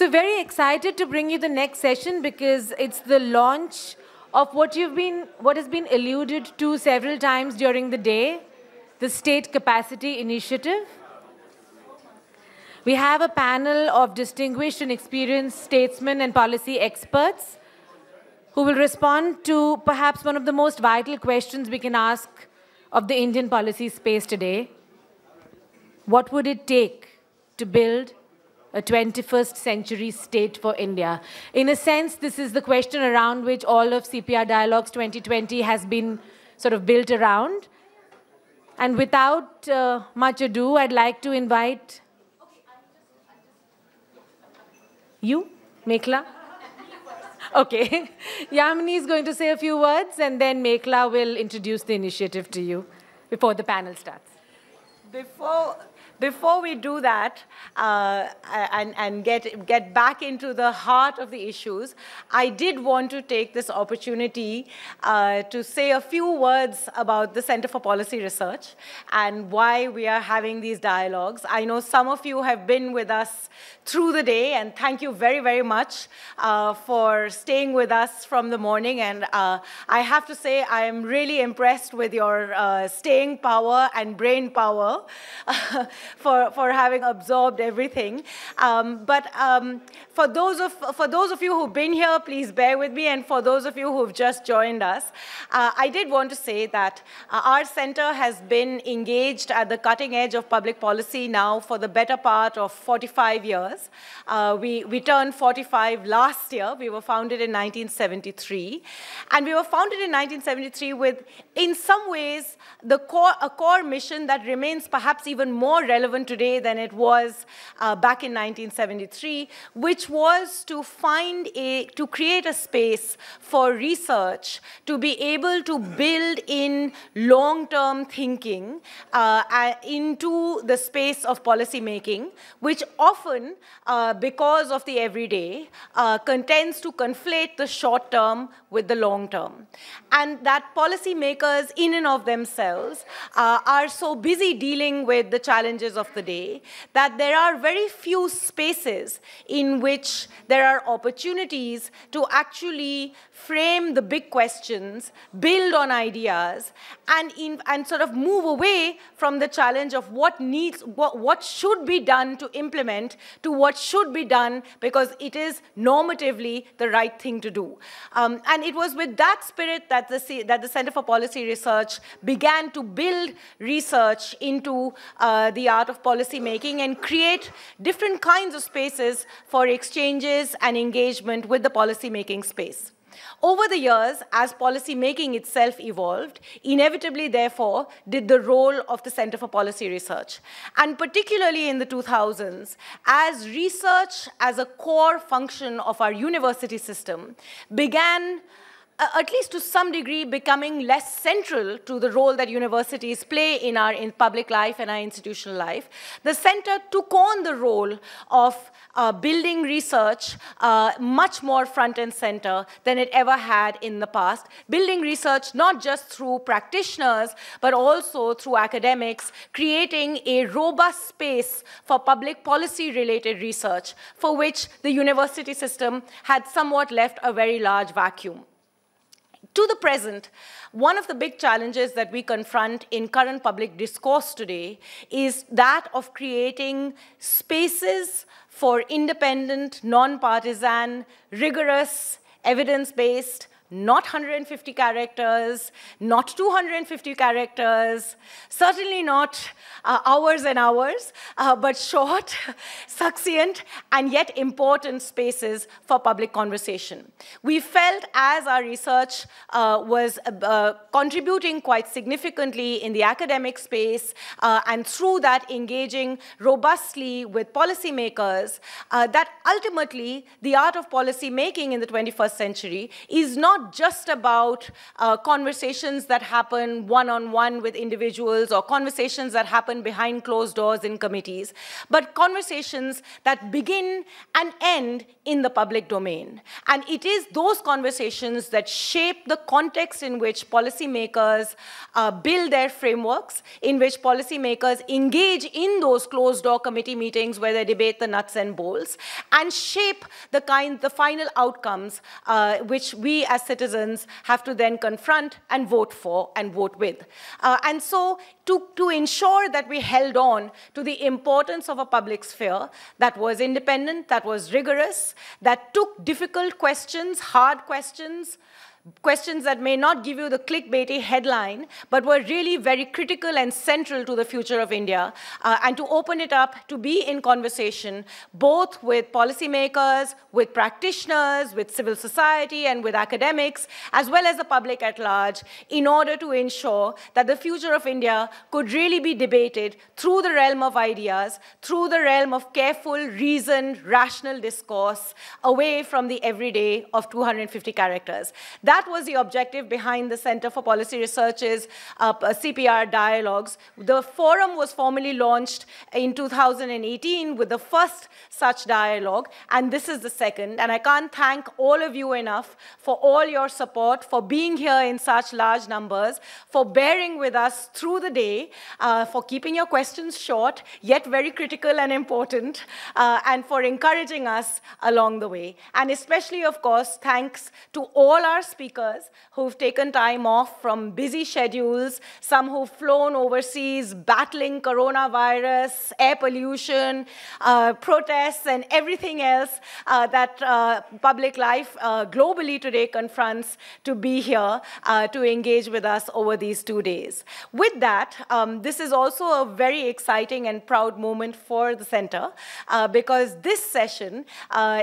So very excited to bring you the next session because it's the launch of what you've been, what has been alluded to several times during the day, the State Capacity Initiative. We have a panel of distinguished and experienced statesmen and policy experts who will respond to perhaps one of the most vital questions we can ask of the Indian policy space today. What would it take to build a 21st century state for India? In a sense, this is the question around which all of CPR Dialogues 2020 has been sort of built around. And without uh, much ado, I'd like to invite you, Mekhala. Okay. Yamini is going to say a few words, and then Mekhala will introduce the initiative to you before the panel starts. Before before we do that uh, and, and get, get back into the heart of the issues, I did want to take this opportunity uh, to say a few words about the Center for Policy Research and why we are having these dialogues. I know some of you have been with us through the day, and thank you very, very much uh, for staying with us from the morning. And uh, I have to say, I am really impressed with your uh, staying power and brain power. for, for having absorbed everything. Um, but um, for, those of, for those of you who've been here, please bear with me. And for those of you who've just joined us, uh, I did want to say that uh, our center has been engaged at the cutting edge of public policy now for the better part of 45 years. Uh, we, we turned 45 last year. We were founded in 1973. And we were founded in 1973 with, in some ways, the core, a core mission that remains perhaps even more relevant relevant today than it was uh, back in 1973, which was to find a, to create a space for research to be able to build in long-term thinking uh, into the space of policy making, which often, uh, because of the everyday, uh, tends to conflate the short term with the long term. And that policymakers in and of themselves uh, are so busy dealing with the challenges of the day that there are very few spaces in which there are opportunities to actually frame the big questions, build on ideas, and, in, and sort of move away from the challenge of what needs, what, what should be done to implement to what should be done because it is normatively the right thing to do. Um, and it was with that spirit that the, that the Center for Policy Research began to build research into uh, the art of policy making and create different kinds of spaces for exchanges and engagement with the policy making space. Over the years, as policy making itself evolved, inevitably, therefore, did the role of the Center for Policy Research. And particularly in the 2000s, as research as a core function of our university system began at least to some degree, becoming less central to the role that universities play in our in public life and our institutional life. The center took on the role of uh, building research uh, much more front and center than it ever had in the past. Building research not just through practitioners, but also through academics, creating a robust space for public policy related research, for which the university system had somewhat left a very large vacuum to the present, one of the big challenges that we confront in current public discourse today is that of creating spaces for independent, nonpartisan, rigorous, evidence-based not 150 characters, not 250 characters, certainly not uh, hours and hours, uh, but short, succinct, and yet important spaces for public conversation. We felt as our research uh, was uh, contributing quite significantly in the academic space, uh, and through that engaging robustly with policymakers, uh, that ultimately the art of policy making in the 21st century is not not just about uh, conversations that happen one-on-one with individuals or conversations that happen behind closed doors in committees, but conversations that begin and end in the public domain. And it is those conversations that shape the context in which policymakers uh, build their frameworks, in which policymakers engage in those closed door committee meetings where they debate the nuts and bolts, and shape the kind, the final outcomes uh, which we as citizens have to then confront and vote for and vote with. Uh, and so to, to ensure that we held on to the importance of a public sphere that was independent, that was rigorous, that took difficult questions, hard questions, questions that may not give you the clickbaity headline, but were really very critical and central to the future of India, uh, and to open it up to be in conversation both with policymakers, with practitioners, with civil society, and with academics, as well as the public at large, in order to ensure that the future of India could really be debated through the realm of ideas, through the realm of careful, reasoned, rational discourse, away from the everyday of 250 characters. That was the objective behind the Center for Policy Research's uh, CPR dialogues. The forum was formally launched in 2018 with the first such dialogue, and this is the second. And I can't thank all of you enough for all your support, for being here in such large numbers, for bearing with us through the day, uh, for keeping your questions short, yet very critical and important, uh, and for encouraging us along the way. And especially, of course, thanks to all our speakers who've taken time off from busy schedules, some who've flown overseas battling coronavirus, air pollution, uh, protests, and everything else uh, that uh, public life uh, globally today confronts to be here uh, to engage with us over these two days. With that, um, this is also a very exciting and proud moment for the center uh, because this session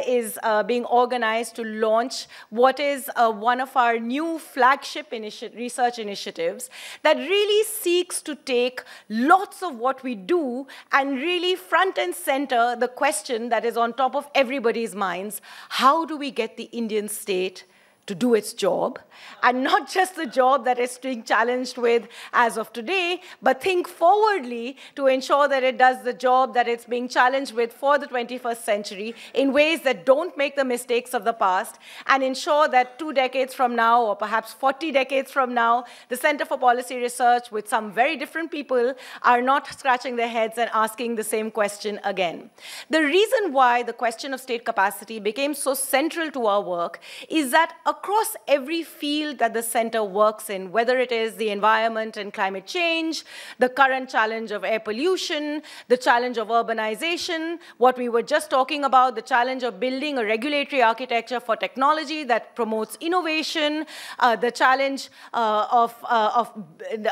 is being organized to launch what is one of of our new flagship initi research initiatives that really seeks to take lots of what we do and really front and center the question that is on top of everybody's minds, how do we get the Indian state to do its job, and not just the job that it's being challenged with as of today, but think forwardly to ensure that it does the job that it's being challenged with for the 21st century in ways that don't make the mistakes of the past, and ensure that two decades from now, or perhaps 40 decades from now, the Center for Policy Research, with some very different people, are not scratching their heads and asking the same question again. The reason why the question of state capacity became so central to our work is that a across every field that the center works in, whether it is the environment and climate change, the current challenge of air pollution, the challenge of urbanization, what we were just talking about, the challenge of building a regulatory architecture for technology that promotes innovation, uh, the challenge uh, of, uh, of,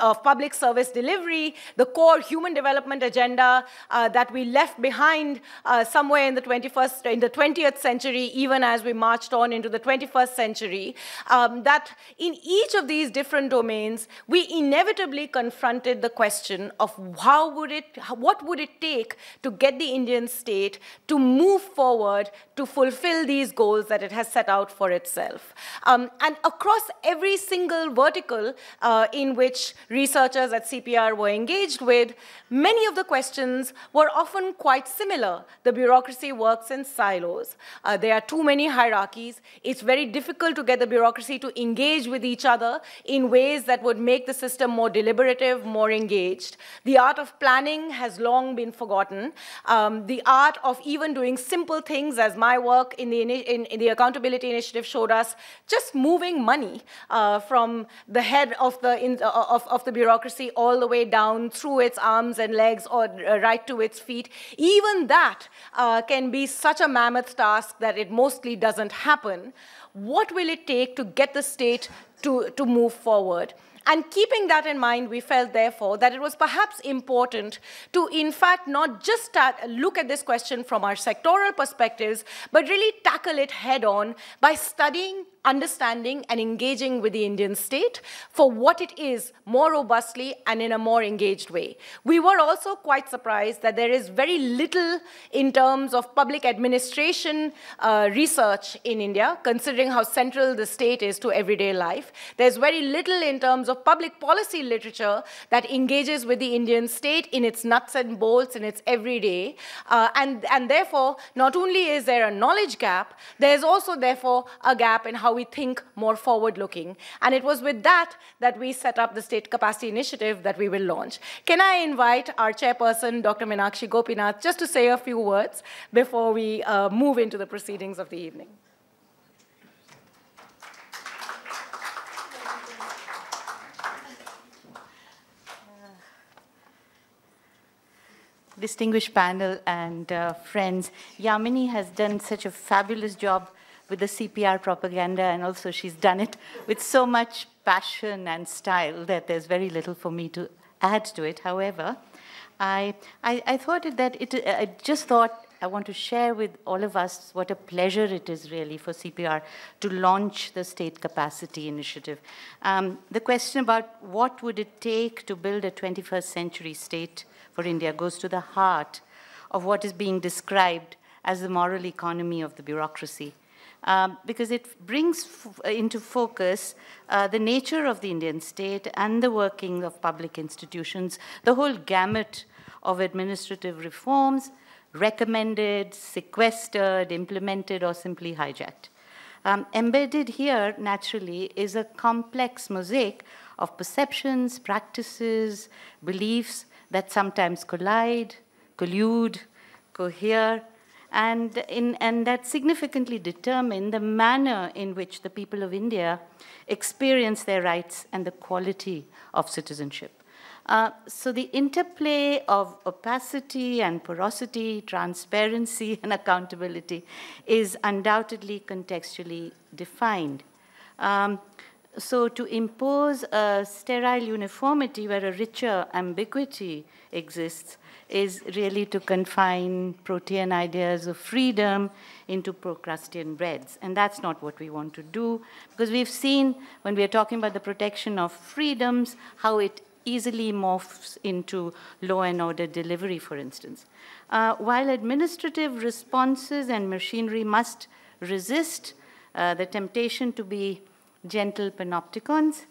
of, public service delivery, the core human development agenda uh, that we left behind uh, somewhere in the 21st, in the 20th century, even as we marched on into the 21st century history, um, that in each of these different domains, we inevitably confronted the question of how would it, what would it take to get the Indian state to move forward to fulfill these goals that it has set out for itself. Um, and across every single vertical uh, in which researchers at CPR were engaged with, many of the questions were often quite similar. The bureaucracy works in silos. Uh, there are too many hierarchies. It's very difficult to get the bureaucracy to engage with each other in ways that would make the system more deliberative, more engaged. The art of planning has long been forgotten. Um, the art of even doing simple things, as my work in the, in, in the Accountability Initiative showed us, just moving money uh, from the head of the, in, uh, of, of the bureaucracy all the way down through its arms and legs or uh, right to its feet. Even that uh, can be such a mammoth task that it mostly doesn't happen what will it take to get the state to, to move forward? And keeping that in mind, we felt, therefore, that it was perhaps important to, in fact, not just look at this question from our sectoral perspectives, but really tackle it head on by studying understanding and engaging with the Indian state for what it is more robustly and in a more engaged way. We were also quite surprised that there is very little in terms of public administration uh, research in India, considering how central the state is to everyday life. There's very little in terms of public policy literature that engages with the Indian state in its nuts and bolts, in its everyday. Uh, and, and therefore, not only is there a knowledge gap, there's also, therefore, a gap in how we think more forward-looking. And it was with that that we set up the State Capacity Initiative that we will launch. Can I invite our chairperson, Dr. Meenakshi Gopinath, just to say a few words before we uh, move into the proceedings of the evening? distinguished panel and uh, friends. Yamini has done such a fabulous job with the CPR propaganda, and also she's done it with so much passion and style that there's very little for me to add to it. However, I, I, I thought that it, I just thought I want to share with all of us what a pleasure it is really for CPR to launch the State Capacity Initiative. Um, the question about what would it take to build a 21st century state for India goes to the heart of what is being described as the moral economy of the bureaucracy. Um, because it brings into focus uh, the nature of the Indian state and the working of public institutions, the whole gamut of administrative reforms recommended, sequestered, implemented, or simply hijacked. Um, embedded here, naturally, is a complex mosaic of perceptions, practices, beliefs that sometimes collide, collude, cohere, and, in, and that significantly determine the manner in which the people of India experience their rights and the quality of citizenship. Uh, so the interplay of opacity and porosity, transparency and accountability is undoubtedly contextually defined. Um, so to impose a sterile uniformity where a richer ambiguity exists is really to confine protean ideas of freedom into Procrustean beds. And that's not what we want to do, because we've seen when we're talking about the protection of freedoms, how it easily morphs into law and order delivery, for instance. Uh, while administrative responses and machinery must resist uh, the temptation to be gentle panopticons,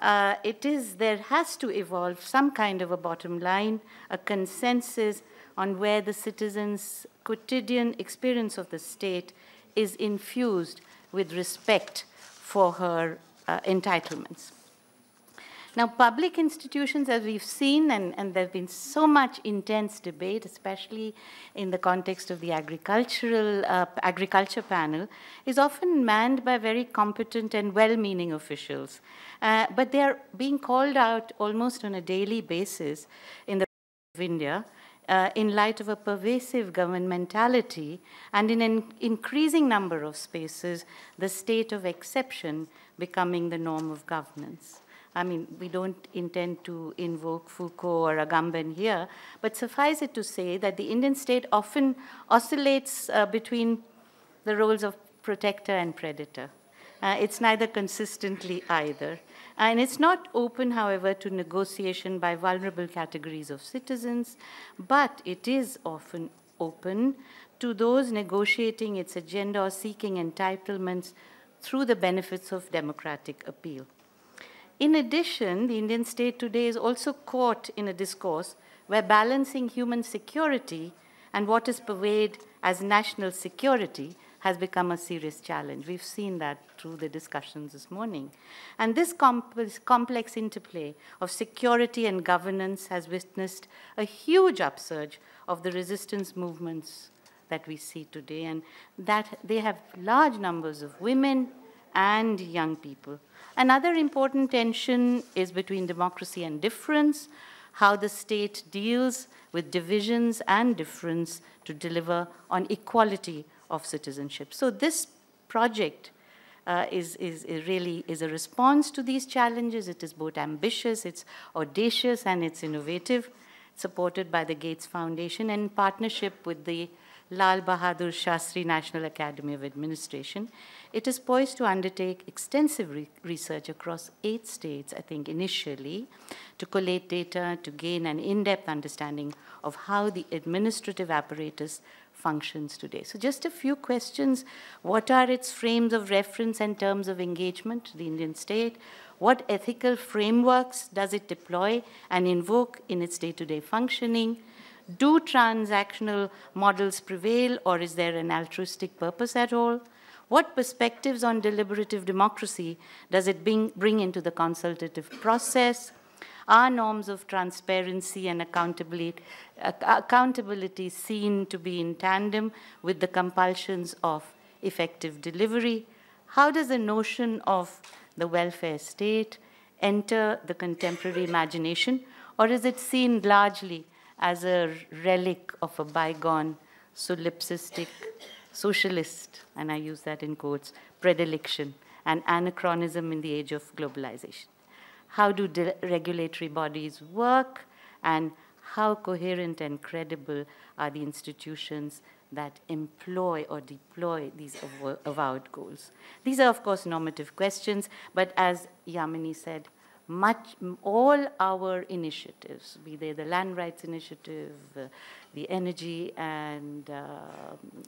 uh, it is there has to evolve some kind of a bottom line, a consensus on where the citizens' quotidian experience of the state is infused with respect for her uh, entitlements. Now, public institutions, as we've seen, and, and there's been so much intense debate, especially in the context of the agricultural uh, agriculture panel, is often manned by very competent and well-meaning officials. Uh, but they are being called out almost on a daily basis in the of India uh, in light of a pervasive governmentality and in an increasing number of spaces, the state of exception becoming the norm of governance. I mean, we don't intend to invoke Foucault or Agamben here, but suffice it to say that the Indian state often oscillates uh, between the roles of protector and predator. Uh, it's neither consistently either. And it's not open, however, to negotiation by vulnerable categories of citizens, but it is often open to those negotiating its agenda or seeking entitlements through the benefits of democratic appeal. In addition, the Indian state today is also caught in a discourse where balancing human security and what is purveyed as national security has become a serious challenge. We've seen that through the discussions this morning. And this complex interplay of security and governance has witnessed a huge upsurge of the resistance movements that we see today, and that they have large numbers of women and young people Another important tension is between democracy and difference, how the state deals with divisions and difference to deliver on equality of citizenship. So this project uh, is, is, is, really is a response to these challenges. It is both ambitious, it's audacious, and it's innovative, supported by the Gates Foundation in partnership with the Lal Bahadur Shastri National Academy of Administration, it is poised to undertake extensive re research across eight states, I think, initially, to collate data to gain an in depth understanding of how the administrative apparatus functions today. So, just a few questions. What are its frames of reference and terms of engagement, to the Indian state? What ethical frameworks does it deploy and invoke in its day to day functioning? Do transactional models prevail, or is there an altruistic purpose at all? What perspectives on deliberative democracy does it bring, bring into the consultative process? Are norms of transparency and accountability, accountability seen to be in tandem with the compulsions of effective delivery? How does the notion of the welfare state enter the contemporary imagination, or is it seen largely as a relic of a bygone solipsistic socialist, and I use that in quotes, predilection and anachronism in the age of globalization. How do regulatory bodies work, and how coherent and credible are the institutions that employ or deploy these avowed goals? These are, of course, normative questions, but as Yamini said, much, all our initiatives, be they the land rights initiative, uh, the energy and uh,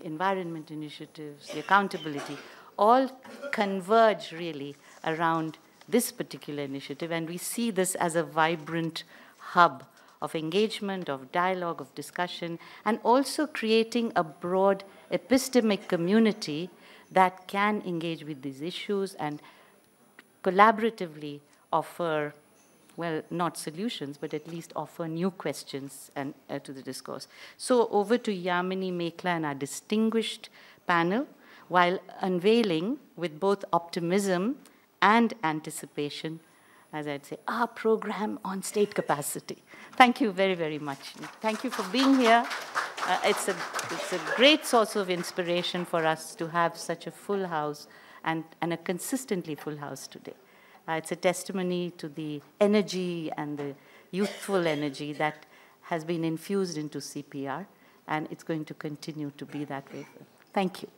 environment initiatives, the accountability, all converge really around this particular initiative. And we see this as a vibrant hub of engagement, of dialogue, of discussion, and also creating a broad epistemic community that can engage with these issues and collaboratively offer, well, not solutions, but at least offer new questions and, uh, to the discourse. So over to Yamini Mekhala and our distinguished panel, while unveiling with both optimism and anticipation, as I'd say, our program on state capacity. Thank you very, very much. Thank you for being here. Uh, it's, a, it's a great source of inspiration for us to have such a full house and, and a consistently full house today. Uh, it's a testimony to the energy and the youthful energy that has been infused into CPR, and it's going to continue to be that way. Thank you.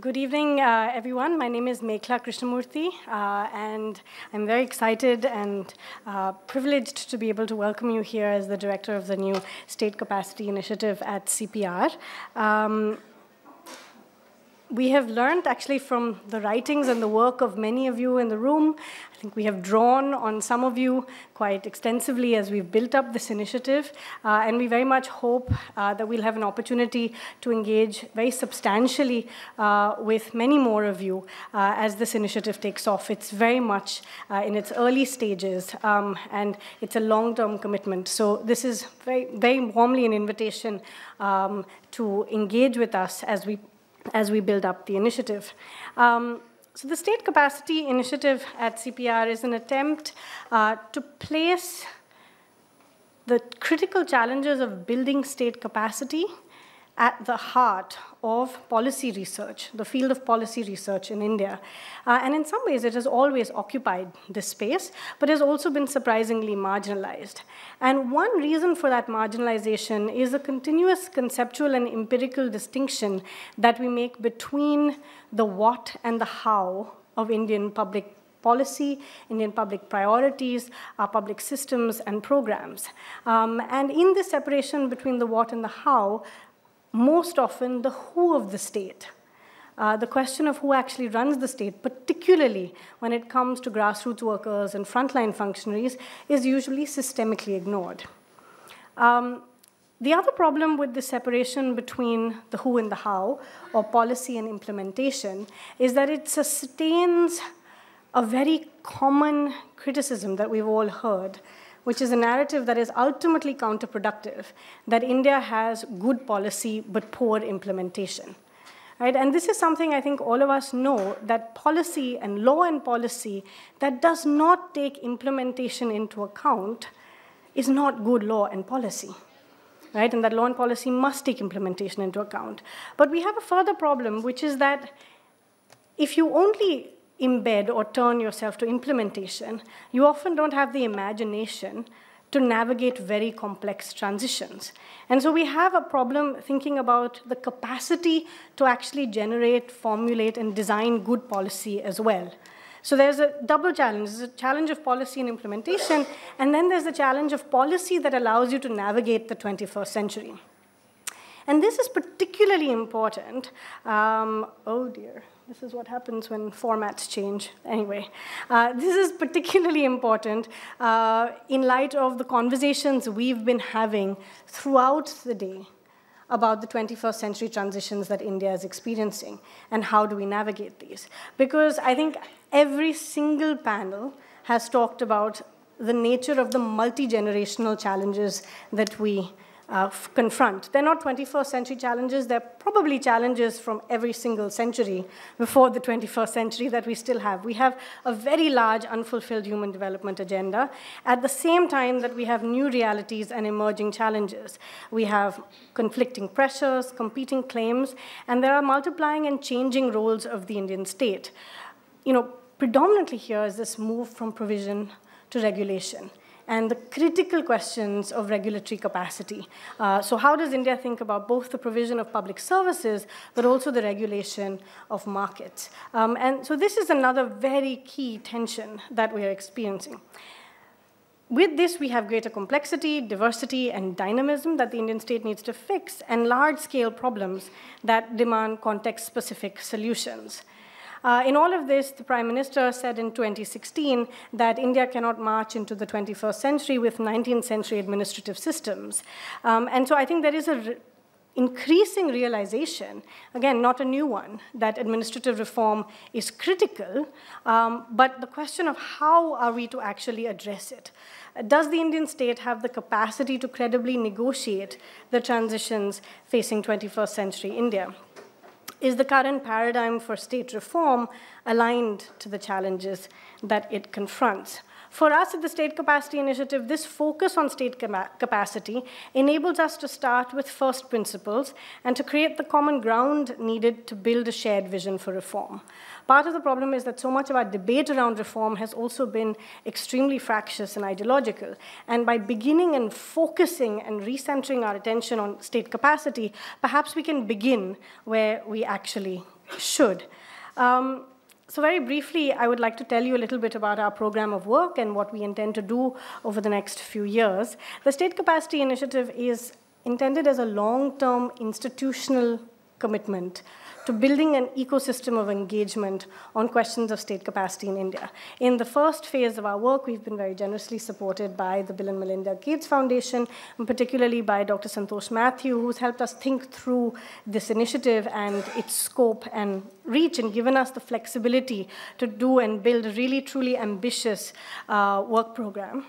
Good evening, uh, everyone. My name is Mekhala Krishnamurthy, uh, and I'm very excited and uh, privileged to be able to welcome you here as the director of the new State Capacity Initiative at CPR. Um, we have learned actually from the writings and the work of many of you in the room. I think we have drawn on some of you quite extensively as we've built up this initiative. Uh, and we very much hope uh, that we'll have an opportunity to engage very substantially uh, with many more of you uh, as this initiative takes off. It's very much uh, in its early stages um, and it's a long term commitment. So this is very, very warmly an invitation um, to engage with us as we as we build up the initiative. Um, so the State Capacity Initiative at CPR is an attempt uh, to place the critical challenges of building state capacity at the heart of policy research, the field of policy research in India. Uh, and in some ways, it has always occupied this space, but has also been surprisingly marginalized. And one reason for that marginalization is a continuous conceptual and empirical distinction that we make between the what and the how of Indian public policy, Indian public priorities, our public systems and programs. Um, and in this separation between the what and the how, most often the who of the state. Uh, the question of who actually runs the state, particularly when it comes to grassroots workers and frontline functionaries, is usually systemically ignored. Um, the other problem with the separation between the who and the how, or policy and implementation, is that it sustains a very common criticism that we've all heard which is a narrative that is ultimately counterproductive, that India has good policy but poor implementation. Right? And this is something I think all of us know that policy and law and policy that does not take implementation into account is not good law and policy. Right? And that law and policy must take implementation into account. But we have a further problem, which is that if you only embed or turn yourself to implementation, you often don't have the imagination to navigate very complex transitions. And so we have a problem thinking about the capacity to actually generate, formulate, and design good policy as well. So there's a double challenge. There's a challenge of policy and implementation, and then there's the challenge of policy that allows you to navigate the 21st century. And this is particularly important. Um, oh dear. This is what happens when formats change. Anyway, uh, this is particularly important uh, in light of the conversations we've been having throughout the day about the 21st century transitions that India is experiencing and how do we navigate these. Because I think every single panel has talked about the nature of the multi-generational challenges that we uh, confront. They're not 21st century challenges, they're probably challenges from every single century before the 21st century that we still have. We have a very large unfulfilled human development agenda at the same time that we have new realities and emerging challenges. We have conflicting pressures, competing claims, and there are multiplying and changing roles of the Indian state. You know, predominantly here is this move from provision to regulation and the critical questions of regulatory capacity. Uh, so how does India think about both the provision of public services, but also the regulation of markets? Um, and so this is another very key tension that we are experiencing. With this, we have greater complexity, diversity, and dynamism that the Indian state needs to fix, and large-scale problems that demand context-specific solutions. Uh, in all of this, the Prime Minister said in 2016 that India cannot march into the 21st century with 19th century administrative systems. Um, and so I think there is a increasing realization, again, not a new one, that administrative reform is critical, um, but the question of how are we to actually address it? Does the Indian state have the capacity to credibly negotiate the transitions facing 21st century India? Is the current paradigm for state reform aligned to the challenges that it confronts? For us at the State Capacity Initiative, this focus on state capacity enables us to start with first principles and to create the common ground needed to build a shared vision for reform. Part of the problem is that so much of our debate around reform has also been extremely fractious and ideological. And by beginning and focusing and recentering our attention on state capacity, perhaps we can begin where we actually should. Um, so very briefly, I would like to tell you a little bit about our program of work and what we intend to do over the next few years. The State Capacity Initiative is intended as a long-term institutional commitment to building an ecosystem of engagement on questions of state capacity in India. In the first phase of our work, we've been very generously supported by the Bill and Melinda Gates Foundation, and particularly by Dr. Santosh Mathew, who's helped us think through this initiative and its scope and reach and given us the flexibility to do and build a really, truly ambitious uh, work program.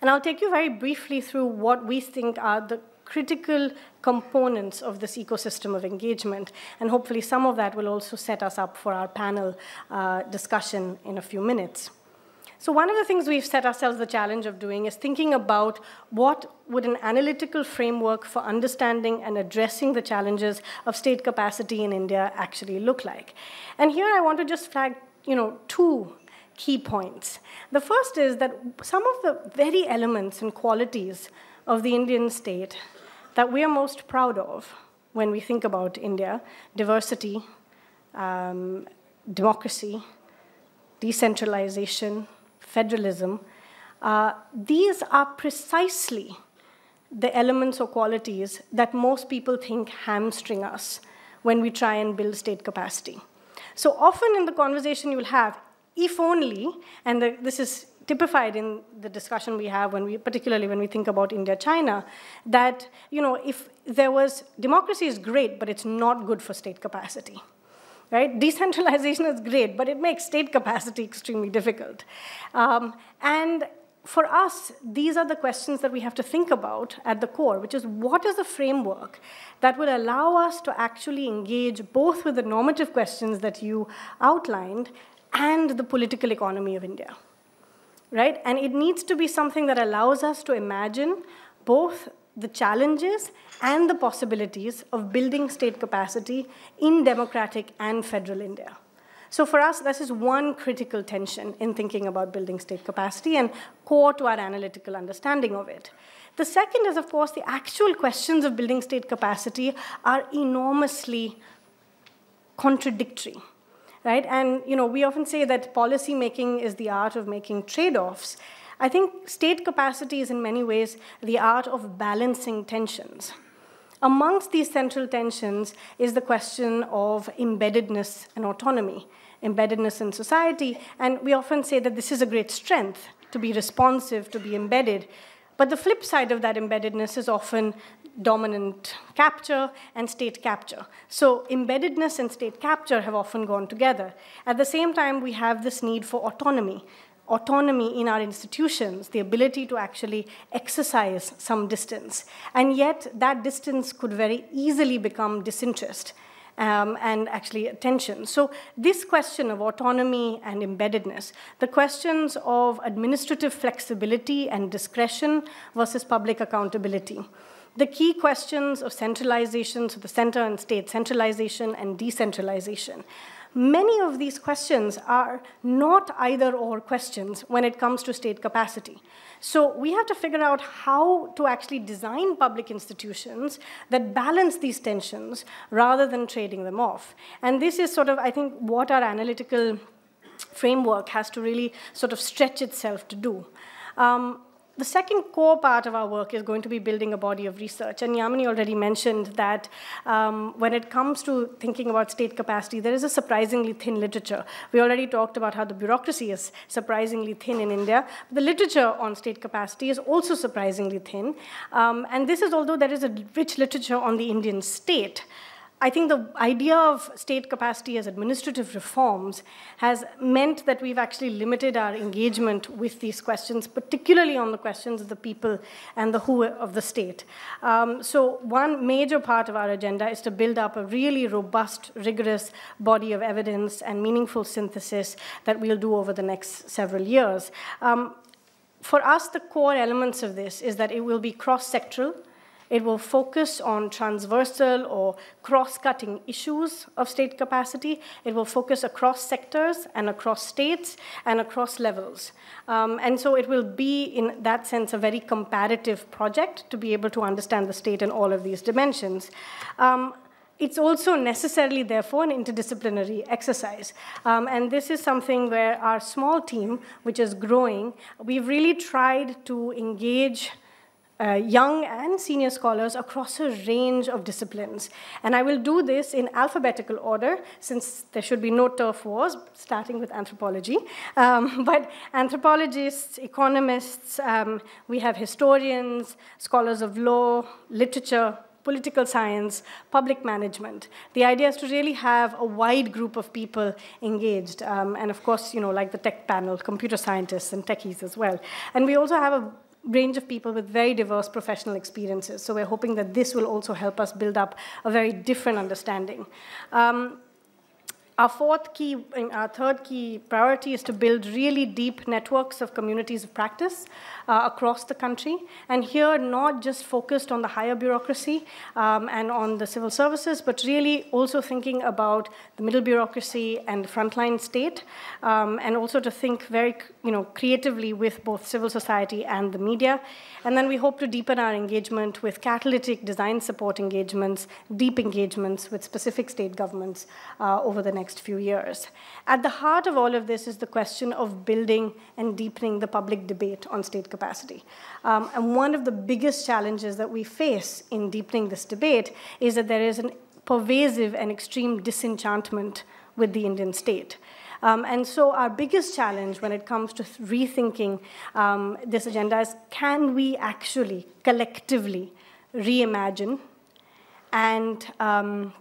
And I'll take you very briefly through what we think are the critical components of this ecosystem of engagement. And hopefully some of that will also set us up for our panel uh, discussion in a few minutes. So one of the things we've set ourselves the challenge of doing is thinking about what would an analytical framework for understanding and addressing the challenges of state capacity in India actually look like. And here I want to just flag you know, two key points. The first is that some of the very elements and qualities of the Indian state that we are most proud of when we think about India diversity, um, democracy, decentralization, federalism uh, these are precisely the elements or qualities that most people think hamstring us when we try and build state capacity. So often in the conversation you'll have, if only, and the, this is typified in the discussion we have when we, particularly when we think about India, China, that, you know, if there was, democracy is great, but it's not good for state capacity. Right? Decentralization is great, but it makes state capacity extremely difficult. Um, and for us, these are the questions that we have to think about at the core, which is what is the framework that will allow us to actually engage both with the normative questions that you outlined and the political economy of India right? And it needs to be something that allows us to imagine both the challenges and the possibilities of building state capacity in democratic and federal India. So for us, this is one critical tension in thinking about building state capacity and core to our analytical understanding of it. The second is, of course, the actual questions of building state capacity are enormously contradictory right? And you know, we often say that policy making is the art of making trade-offs. I think state capacity is in many ways the art of balancing tensions. Amongst these central tensions is the question of embeddedness and autonomy, embeddedness in society. And we often say that this is a great strength to be responsive, to be embedded. But the flip side of that embeddedness is often dominant capture and state capture. So embeddedness and state capture have often gone together. At the same time, we have this need for autonomy autonomy in our institutions, the ability to actually exercise some distance. And yet, that distance could very easily become disinterest. Um, and actually attention. So this question of autonomy and embeddedness, the questions of administrative flexibility and discretion versus public accountability, the key questions of centralization, so the center and state centralization and decentralization, Many of these questions are not either or questions when it comes to state capacity. So we have to figure out how to actually design public institutions that balance these tensions rather than trading them off. And this is sort of, I think, what our analytical framework has to really sort of stretch itself to do. Um, the second core part of our work is going to be building a body of research. And Yamini already mentioned that um, when it comes to thinking about state capacity, there is a surprisingly thin literature. We already talked about how the bureaucracy is surprisingly thin in India. The literature on state capacity is also surprisingly thin. Um, and this is although there is a rich literature on the Indian state. I think the idea of state capacity as administrative reforms has meant that we've actually limited our engagement with these questions, particularly on the questions of the people and the who of the state. Um, so, one major part of our agenda is to build up a really robust, rigorous body of evidence and meaningful synthesis that we'll do over the next several years. Um, for us, the core elements of this is that it will be cross sectoral it will focus on transversal or cross-cutting issues of state capacity. It will focus across sectors and across states and across levels. Um, and so it will be, in that sense, a very comparative project to be able to understand the state in all of these dimensions. Um, it's also necessarily, therefore, an interdisciplinary exercise. Um, and this is something where our small team, which is growing, we've really tried to engage uh, young and senior scholars across a range of disciplines. And I will do this in alphabetical order, since there should be no turf wars, starting with anthropology. Um, but anthropologists, economists, um, we have historians, scholars of law, literature, political science, public management. The idea is to really have a wide group of people engaged. Um, and of course, you know, like the tech panel, computer scientists and techies as well. And we also have a range of people with very diverse professional experiences. So we're hoping that this will also help us build up a very different understanding. Um, our fourth key, our third key priority is to build really deep networks of communities of practice uh, across the country. And here, not just focused on the higher bureaucracy um, and on the civil services, but really also thinking about the middle bureaucracy and the frontline state, um, and also to think very you know, creatively with both civil society and the media. And then we hope to deepen our engagement with catalytic design support engagements, deep engagements with specific state governments uh, over the next few years. At the heart of all of this is the question of building and deepening the public debate on state capacity. Um, and one of the biggest challenges that we face in deepening this debate is that there is a pervasive and extreme disenchantment with the Indian state. Um, and so our biggest challenge when it comes to rethinking um, this agenda is can we actually collectively reimagine and um,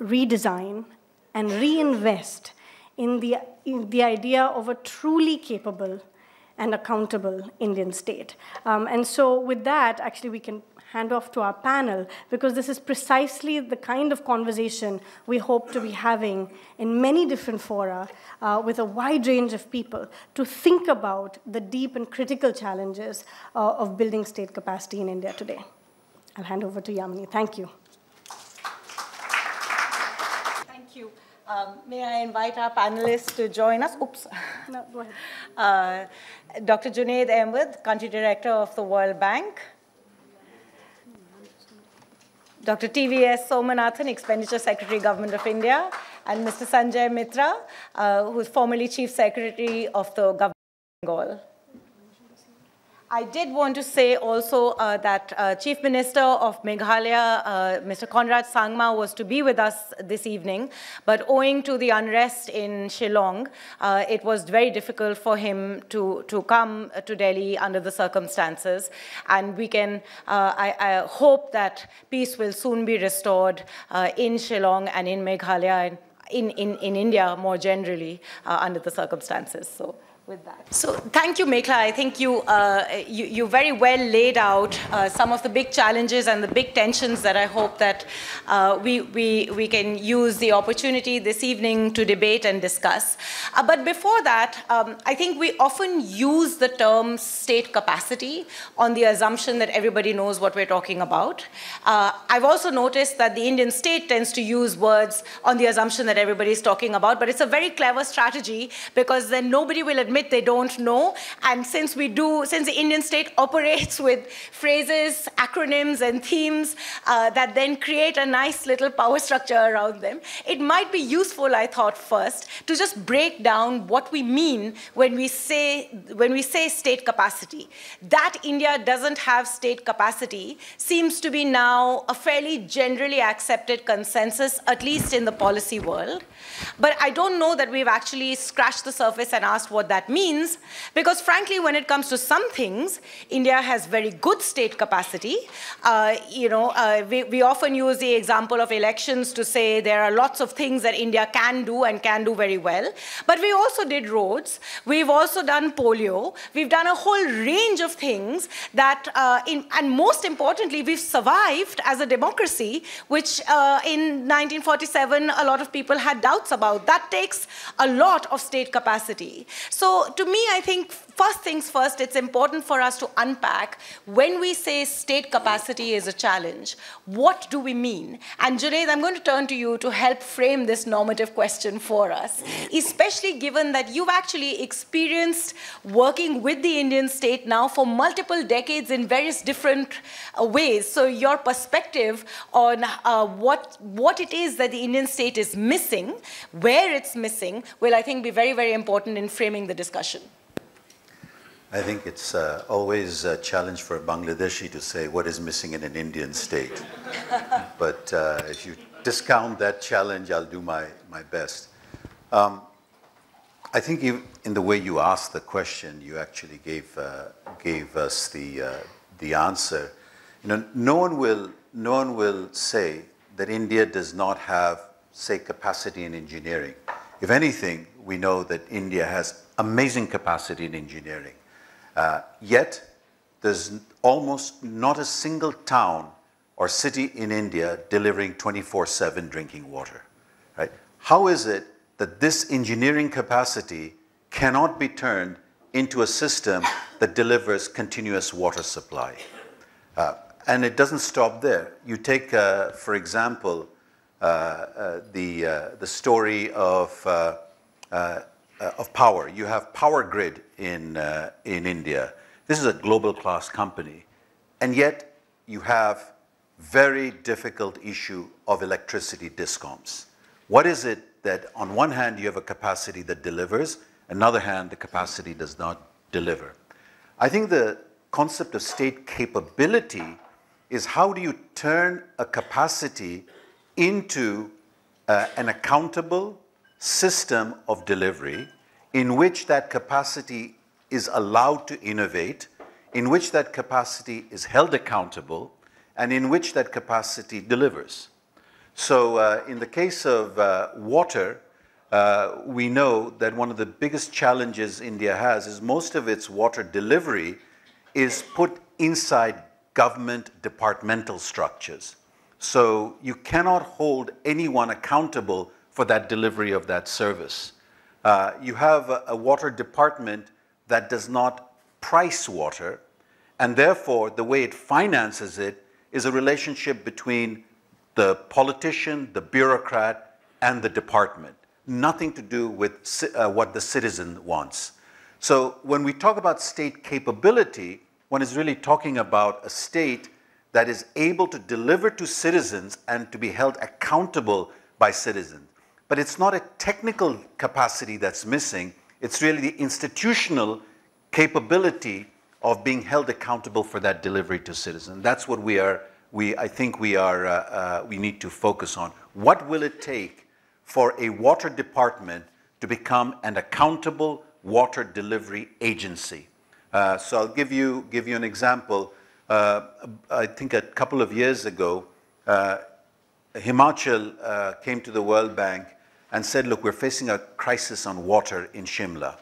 redesign and reinvest in the, in the idea of a truly capable and accountable Indian state. Um, and so with that, actually, we can hand off to our panel because this is precisely the kind of conversation we hope to be having in many different fora uh, with a wide range of people to think about the deep and critical challenges uh, of building state capacity in India today. I'll hand over to Yamini. Thank you. Thank you. Um, may I invite our panelists to join us? Oops. No, go ahead. Uh, Dr. Junaid Ahmad, Country Director of the World Bank. Dr. TVS Somanathan, Expenditure Secretary, Government of India. And Mr. Sanjay Mitra, uh, who is formerly Chief Secretary of the Government of Bengal. I did want to say also uh, that uh, Chief Minister of Meghalaya, uh, Mr. Conrad Sangma, was to be with us this evening, but owing to the unrest in Shillong, uh, it was very difficult for him to, to come to Delhi under the circumstances. And we can, uh, I, I, hope that peace will soon be restored uh, in Shillong and in Meghalaya, in, in, in India more generally, under the circumstances. So with that. So thank you, Mekhala. I think you, uh, you, you, very well laid out uh, some of the big challenges and the big tensions that I hope that uh, we, we, we can use the opportunity this evening to debate and discuss. Uh, but before that, um, I think we often use the term state capacity on the assumption that everybody knows what we're talking about. Uh, I've also noticed that the Indian state tends to use words on the assumption that everybody's talking about, but it's a very clever strategy because then nobody will admit admit they don't know. And since we do, since the Indian state operates with phrases, acronyms, and themes uh, that then create a nice little power structure around them, it might be useful, I thought first, to just break down what we mean when we say, when we say state capacity. That India doesn't have state capacity seems to be now a fairly generally accepted consensus, at least in the policy world. But I don't know that we've actually scratched the surface and asked what that means, because frankly, when it comes to some things, India has very good state capacity. Uh, you know, uh, we, we often use the example of elections to say there are lots of things that India can do and can do very well. But we also did roads. We've also done polio. We've done a whole range of things that, uh, in, and most importantly, we've survived as a democracy, which uh, in 1947, a lot of people had doubts about. That takes a lot of state capacity. So to me, I think first things first, it's important for us to unpack when we say state capacity is a challenge, what do we mean? And Junaid, I'm going to turn to you to help frame this normative question for us, especially given that you've actually experienced working with the Indian state now for multiple decades in various different uh, ways. So your perspective on uh, what, what it is that the Indian state is missing, where it's missing, will I think be very, very important in framing the discussion. I think it's uh, always a challenge for a Bangladeshi to say what is missing in an Indian state. but uh, if you discount that challenge, I'll do my, my best. Um, I think you, in the way you asked the question, you actually gave, uh, gave us the, uh, the answer. You know, no one, will, no one will say that India does not have, say, capacity in engineering. If anything, we know that India has amazing capacity in engineering. Uh, yet, there's almost not a single town or city in India delivering 24-7 drinking water. Right? How is it that this engineering capacity cannot be turned into a system that delivers continuous water supply? Uh, and it doesn't stop there. You take, uh, for example, uh, uh, the, uh, the story of uh, of power. You have Power Grid in, uh, in India. This is a global class company. And yet you have very difficult issue of electricity discoms. What is it that on one hand you have a capacity that delivers, another hand the capacity does not deliver? I think the concept of state capability is how do you turn a capacity into uh, an accountable system of delivery in which that capacity is allowed to innovate, in which that capacity is held accountable, and in which that capacity delivers. So uh, in the case of uh, water, uh, we know that one of the biggest challenges India has is most of its water delivery is put inside government departmental structures. So you cannot hold anyone accountable for that delivery of that service. Uh, you have a, a water department that does not price water, and therefore the way it finances it is a relationship between the politician, the bureaucrat, and the department, nothing to do with uh, what the citizen wants. So when we talk about state capability, one is really talking about a state that is able to deliver to citizens and to be held accountable by citizens. But it's not a technical capacity that's missing, it's really the institutional capability of being held accountable for that delivery to citizens. That's what we are, we, I think we, are, uh, uh, we need to focus on. What will it take for a water department to become an accountable water delivery agency? Uh, so I'll give you, give you an example. Uh, I think a couple of years ago, uh, Himachal uh, came to the World Bank and said, look, we're facing a crisis on water in Shimla.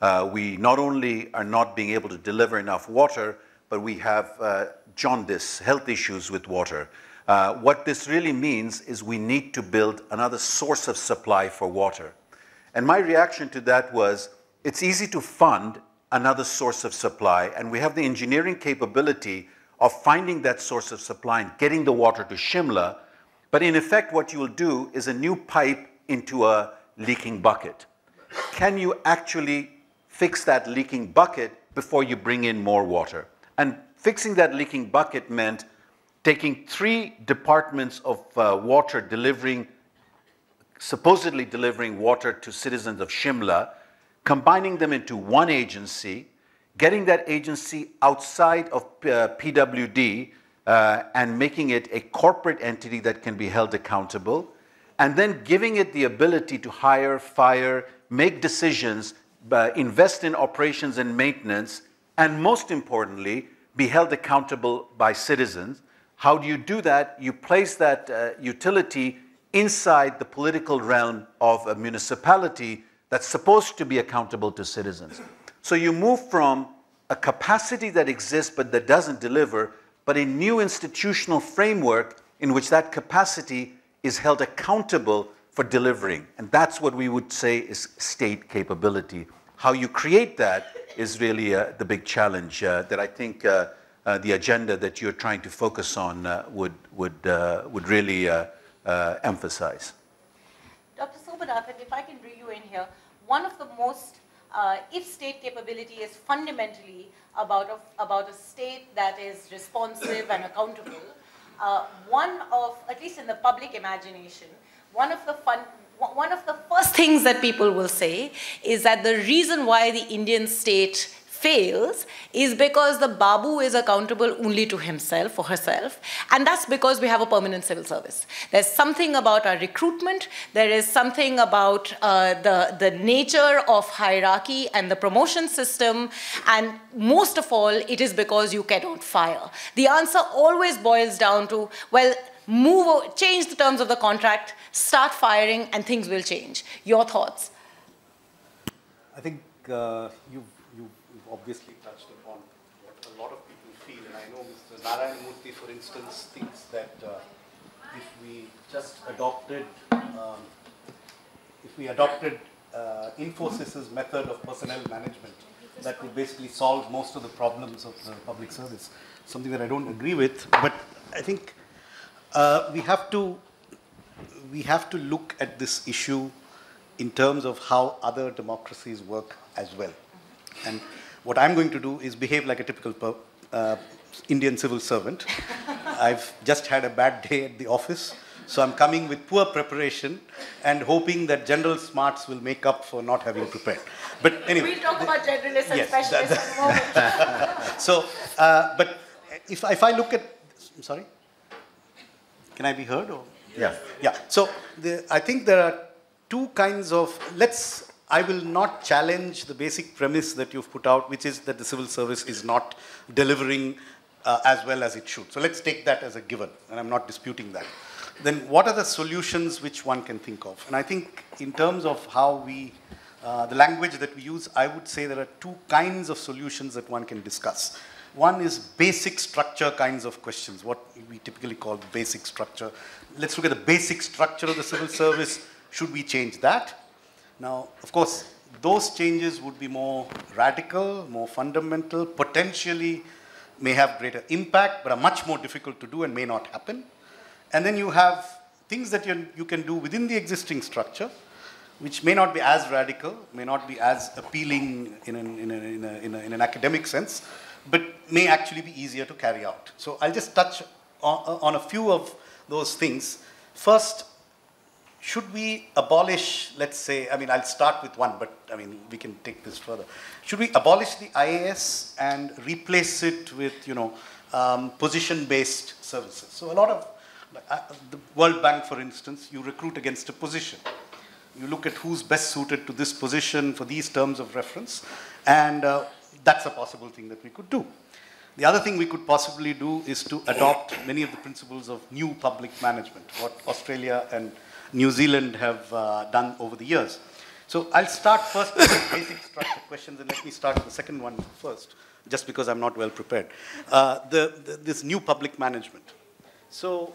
Uh, we not only are not being able to deliver enough water, but we have uh, jaundice, health issues with water. Uh, what this really means is we need to build another source of supply for water. And my reaction to that was, it's easy to fund another source of supply, and we have the engineering capability of finding that source of supply and getting the water to Shimla. But in effect, what you will do is a new pipe into a leaking bucket. Can you actually fix that leaking bucket before you bring in more water? And fixing that leaking bucket meant taking three departments of uh, water delivering, supposedly delivering water to citizens of Shimla combining them into one agency, getting that agency outside of uh, PWD uh, and making it a corporate entity that can be held accountable, and then giving it the ability to hire, fire, make decisions, uh, invest in operations and maintenance, and most importantly, be held accountable by citizens. How do you do that? You place that uh, utility inside the political realm of a municipality that's supposed to be accountable to citizens. So you move from a capacity that exists but that doesn't deliver, but a new institutional framework in which that capacity is held accountable for delivering. And that's what we would say is state capability. How you create that is really uh, the big challenge uh, that I think uh, uh the agenda that you're trying to focus on uh, would, would, uh, would really emphasize. Dr. Somanathan, if I can bring you in here, one of the most, uh, if state capability is fundamentally about a, about a state that is responsive and accountable, uh, one of, at least in the public imagination, one of the fun, one of the first things that people will say is that the reason why the Indian state fails is because the Babu is accountable only to himself or herself. And that's because we have a permanent civil service. There's something about our recruitment, there is something about uh, the, the nature of hierarchy and the promotion system. And most of all, it is because you cannot fire. The answer always boils down to, well, move, change the terms of the contract, start firing, and things will change. Your thoughts? I think uh, you've obviously touched upon what a lot of people feel, and I know Mr. Narayan Murthy, for instance, thinks that uh, if we just adopted, um, if we adopted uh, Infosys's method of personnel management, that would basically solve most of the problems of the public service. Something that I don't agree with, but I think uh, we have to we have to look at this issue in terms of how other democracies work as well. And what I'm going to do is behave like a typical uh, Indian civil servant. I've just had a bad day at the office, so I'm coming with poor preparation and hoping that general smarts will make up for not having prepared. But anyway. We'll talk the, about generalists and yes, specialists that, that, in a moment. so, uh, but if, if I look at, I'm sorry? Can I be heard? Or? Yeah. Yeah. So the, I think there are two kinds of, let's I will not challenge the basic premise that you've put out, which is that the civil service is not delivering uh, as well as it should. So let's take that as a given, and I'm not disputing that. Then what are the solutions which one can think of? And I think in terms of how we, uh, the language that we use, I would say there are two kinds of solutions that one can discuss. One is basic structure kinds of questions, what we typically call basic structure. Let's look at the basic structure of the civil service. Should we change that? Now, of course, those changes would be more radical, more fundamental, potentially may have greater impact, but are much more difficult to do and may not happen. And then you have things that you, you can do within the existing structure, which may not be as radical, may not be as appealing in an, in, a, in, a, in, a, in an academic sense, but may actually be easier to carry out. So I'll just touch on, on a few of those things. First, should we abolish, let's say, I mean, I'll start with one, but I mean, we can take this further. Should we abolish the IAS and replace it with, you know, um, position-based services? So a lot of, uh, the World Bank, for instance, you recruit against a position. You look at who's best suited to this position for these terms of reference, and uh, that's a possible thing that we could do. The other thing we could possibly do is to adopt many of the principles of new public management, what Australia and New Zealand have uh, done over the years. So I'll start first with the basic structure questions, and let me start with the second one first, just because I'm not well prepared. Uh, the, the, this new public management. So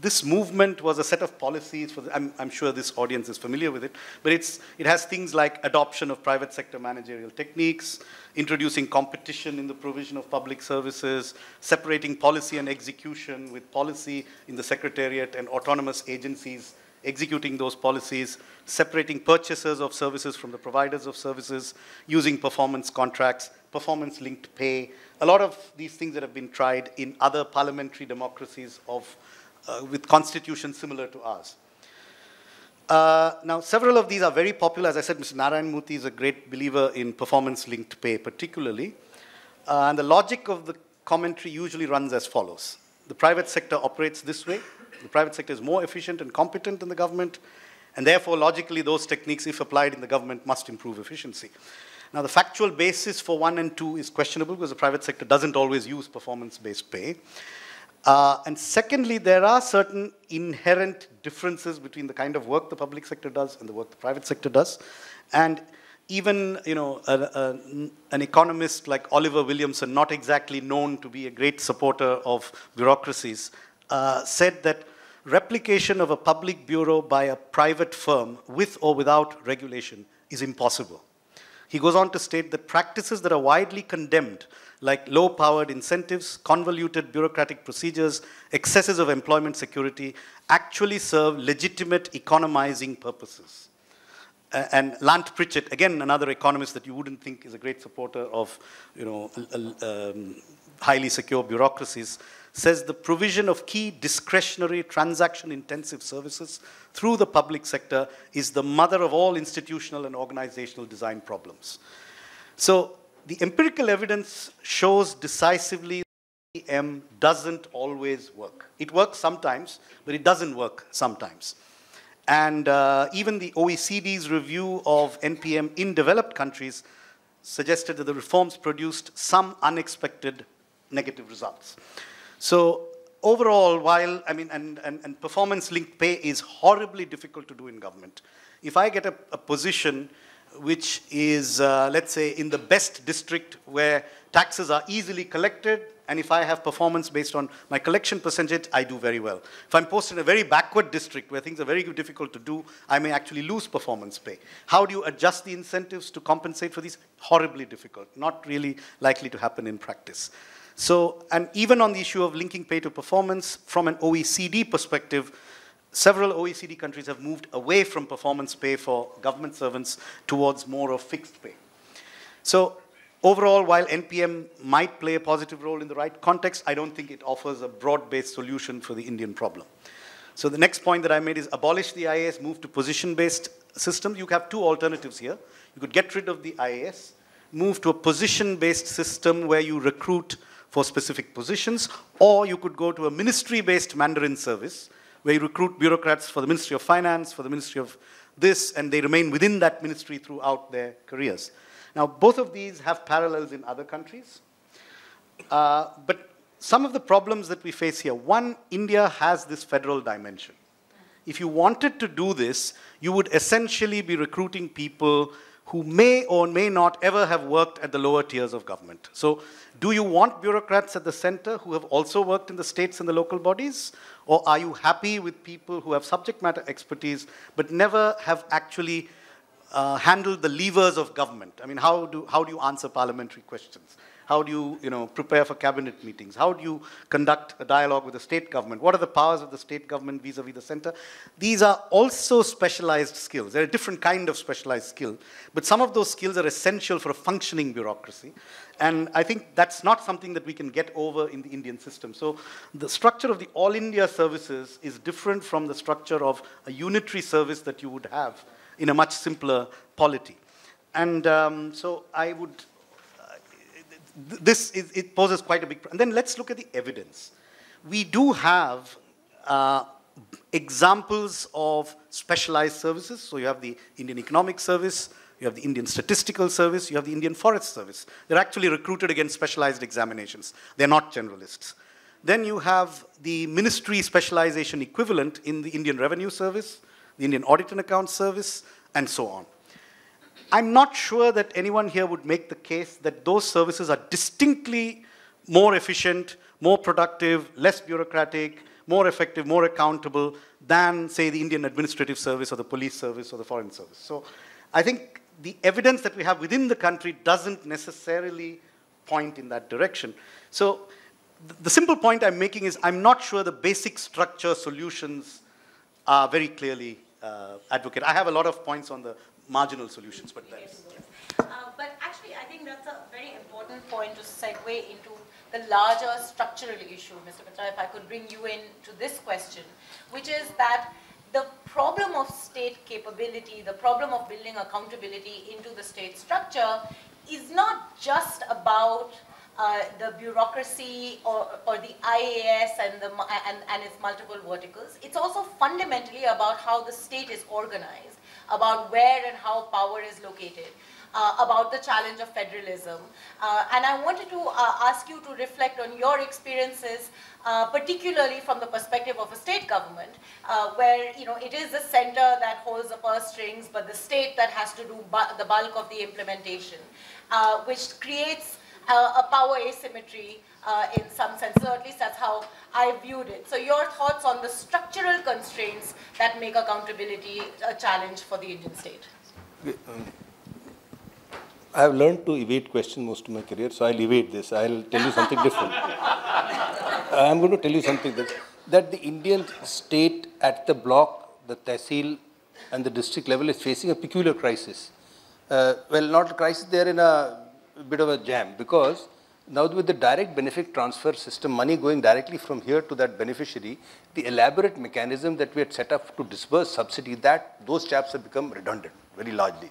this movement was a set of policies for the, I'm, I'm, sure this audience is familiar with it, but it's, it has things like adoption of private sector managerial techniques, introducing competition in the provision of public services, separating policy and execution with policy in the secretariat and autonomous agencies executing those policies, separating purchasers of services from the providers of services, using performance contracts, performance linked pay, a lot of these things that have been tried in other parliamentary democracies of, uh, with constitutions similar to ours. Uh, now, several of these are very popular. As I said, Mr. Narayan Murthy is a great believer in performance linked pay, particularly. Uh, and the logic of the commentary usually runs as follows the private sector operates this way, the private sector is more efficient and competent than the government, and therefore, logically, those techniques, if applied in the government, must improve efficiency. Now, the factual basis for one and two is questionable because the private sector doesn't always use performance-based pay. Uh, and secondly, there are certain inherent differences between the kind of work the public sector does and the work the private sector does. And even, you know, a, a, an economist like Oliver Williamson, not exactly known to be a great supporter of bureaucracies, uh, said that replication of a public bureau by a private firm with or without regulation is impossible. He goes on to state that practices that are widely condemned, like low powered incentives, convoluted bureaucratic procedures, excesses of employment security, actually serve legitimate economizing purposes. Uh, and Lant Pritchett, again, another economist that you wouldn't think is a great supporter of you know, um, highly secure bureaucracies, says the provision of key discretionary transaction intensive services through the public sector is the mother of all institutional and organizational design problems. So the empirical evidence shows decisively that NPM doesn't always work. It works sometimes, but it doesn't work sometimes. And uh, even the OECD's review of NPM in developed countries suggested that the reforms produced some unexpected negative results. So overall, while, I mean, and, and, and performance-linked pay is horribly difficult to do in government. If I get a, a position which is, uh, let's say, in the best district where taxes are easily collected, and if I have performance based on my collection percentage, I do very well. If I'm posted in a very backward district where things are very difficult to do, I may actually lose performance pay. How do you adjust the incentives to compensate for these? Horribly difficult, not really likely to happen in practice. So, and even on the issue of linking pay to performance, from an OECD perspective, several OECD countries have moved away from performance pay for government servants towards more of fixed pay. So, overall, while NPM might play a positive role in the right context, I don't think it offers a broad-based solution for the Indian problem. So the next point that I made is abolish the IAS, move to position-based systems. You have two alternatives here. You could get rid of the IAS, move to a position-based system where you recruit for specific positions, or you could go to a ministry-based Mandarin service where you recruit bureaucrats for the Ministry of Finance, for the Ministry of this, and they remain within that ministry throughout their careers. Now, both of these have parallels in other countries, uh, but some of the problems that we face here, one, India has this federal dimension. If you wanted to do this, you would essentially be recruiting people who may or may not ever have worked at the lower tiers of government. So do you want bureaucrats at the center who have also worked in the states and the local bodies? Or are you happy with people who have subject matter expertise but never have actually uh, handle the levers of government? I mean, how do, how do you answer parliamentary questions? How do you, you know, prepare for cabinet meetings? How do you conduct a dialogue with the state government? What are the powers of the state government vis-a-vis the center? These are also specialized skills. They're a different kind of specialized skill, but some of those skills are essential for a functioning bureaucracy. And I think that's not something that we can get over in the Indian system. So the structure of the All India services is different from the structure of a unitary service that you would have in a much simpler polity. And um, so I would this is, it poses quite a big problem. And then let's look at the evidence. We do have uh, examples of specialized services. So you have the Indian Economic Service, you have the Indian Statistical Service, you have the Indian Forest Service. They're actually recruited against specialized examinations. They're not generalists. Then you have the ministry specialization equivalent in the Indian Revenue Service, the Indian Audit and Accounts Service, and so on. I'm not sure that anyone here would make the case that those services are distinctly more efficient, more productive, less bureaucratic, more effective, more accountable than, say, the Indian Administrative Service or the Police Service or the Foreign Service. So I think the evidence that we have within the country doesn't necessarily point in that direction. So the simple point I'm making is I'm not sure the basic structure solutions are very clearly uh, advocate. I have a lot of points on the marginal solutions, but that's. Uh, but actually, I think that's a very important point to segue into the larger structural issue, Mr. Mitra, if I could bring you in to this question, which is that the problem of state capability, the problem of building accountability into the state structure is not just about uh, the bureaucracy or, or the IAS and, the, and, and its multiple verticals. It's also fundamentally about how the state is organized about where and how power is located, uh, about the challenge of federalism. Uh, and I wanted to uh, ask you to reflect on your experiences, uh, particularly from the perspective of a state government, uh, where you know it is the center that holds the purse strings, but the state that has to do bu the bulk of the implementation, uh, which creates a power asymmetry uh, in some sense. So at least that's how I viewed it. So your thoughts on the structural constraints that make accountability a challenge for the Indian state? Um, I have learned to evade questions most of my career, so I'll evade this. I'll tell you something different. I'm going to tell you something that, that the Indian state at the block, the tehsil, and the district level is facing a peculiar crisis. Uh, well, not a crisis, they're in a bit of a jam because now with the direct benefit transfer system, money going directly from here to that beneficiary, the elaborate mechanism that we had set up to disburse subsidy, that those chaps have become redundant very largely.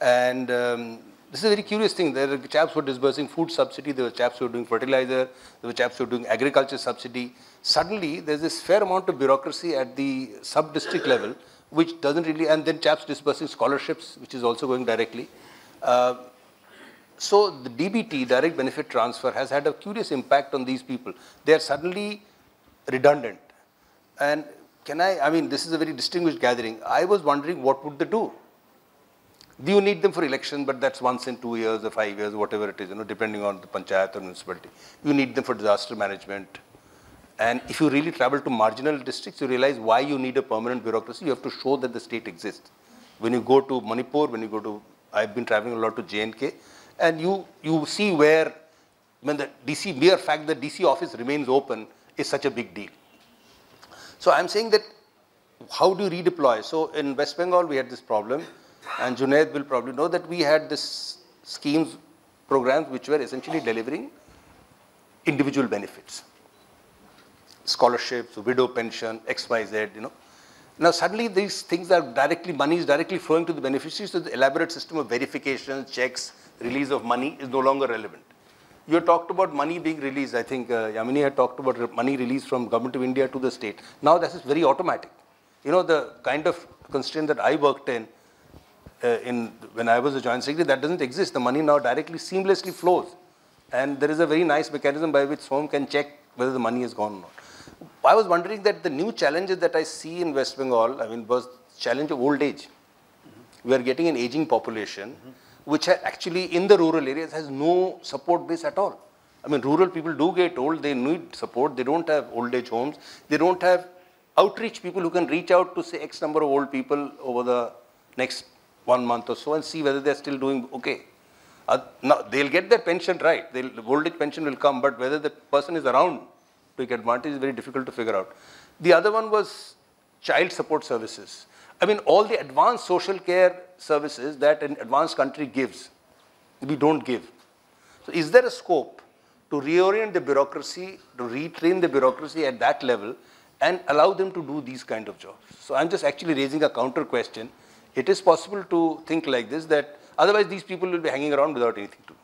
And um, this is a very curious thing. There are chaps who are disbursing food subsidy, there were chaps who are doing fertilizer, there were chaps who are doing agriculture subsidy. Suddenly, there's this fair amount of bureaucracy at the sub-district level, which doesn't really, and then chaps disbursing scholarships, which is also going directly. Uh, so the DBT, direct benefit transfer, has had a curious impact on these people. They are suddenly redundant. And can I, I mean, this is a very distinguished gathering. I was wondering what would they do? Do you need them for election, but that's once in two years or five years, whatever it is, you know, depending on the panchayat or municipality. You need them for disaster management. And if you really travel to marginal districts, you realize why you need a permanent bureaucracy. You have to show that the state exists. When you go to Manipur, when you go to, I've been traveling a lot to J&K, and you, you see where when the DC, mere fact that DC office remains open is such a big deal. So I'm saying that how do you redeploy? So in West Bengal, we had this problem, and Junaid will probably know that we had this schemes, programs which were essentially delivering individual benefits. Scholarships, widow pension, XYZ, you know. Now suddenly these things are directly, money is directly flowing to the beneficiaries, so the elaborate system of verification, checks, release of money is no longer relevant. You talked about money being released. I think uh, Yamini had talked about money released from government of India to the state. Now this is very automatic. You know, the kind of constraint that I worked in, uh, in when I was a joint secretary, that doesn't exist. The money now directly, seamlessly flows. And there is a very nice mechanism by which someone can check whether the money has gone or not. I was wondering that the new challenges that I see in West Bengal, I mean, was challenge of old age. Mm -hmm. We are getting an aging population. Mm -hmm which actually in the rural areas has no support base at all. I mean, rural people do get old, they need support, they don't have old age homes, they don't have outreach people who can reach out to say X number of old people over the next one month or so and see whether they're still doing okay. Uh, now, they'll get their pension right. They'll, the old age pension will come, but whether the person is around to take advantage is very difficult to figure out. The other one was child support services. I mean, all the advanced social care services that an advanced country gives, we don't give. So is there a scope to reorient the bureaucracy, to retrain the bureaucracy at that level and allow them to do these kind of jobs? So I'm just actually raising a counter question. It is possible to think like this that otherwise these people will be hanging around without anything to do.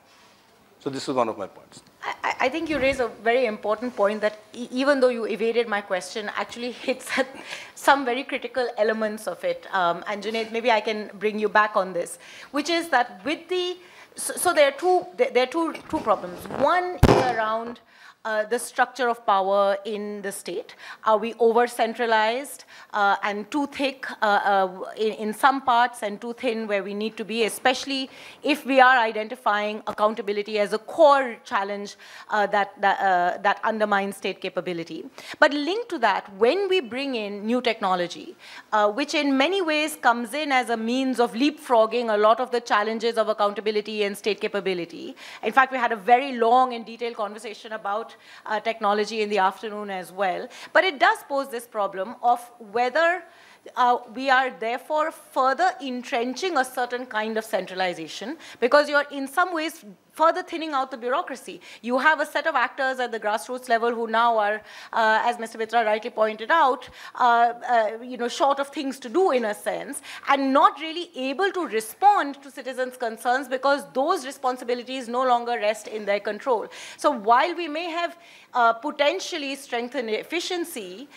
So this is one of my points. I, I think you raise a very important point that e even though you evaded my question, actually hits at some very critical elements of it. Um, and Junaid, maybe I can bring you back on this, which is that with the, so, so there are two, there are two, two problems. One is around uh, the structure of power in the state? Are we over-centralized uh, and too thick uh, uh, in, in, some parts and too thin where we need to be, especially if we are identifying accountability as a core challenge uh, that, that, that undermines state capability. But linked to that, when we bring in new technology, which in many ways comes in as a means of leapfrogging a lot of the challenges of accountability and state capability. In fact, we had a very long and detailed conversation about uh, technology in the afternoon as well. But it does pose this problem of whether uh, we are therefore further entrenching a certain kind of centralization because you're in some ways further thinning out the bureaucracy. You have a set of actors at the grassroots level who now are, uh, as Mr. Mitra rightly pointed out, uh, uh, you know, short of things to do in a sense, and not really able to respond to citizens' concerns because those responsibilities no longer rest in their control. So while we may have uh, potentially strengthened efficiency,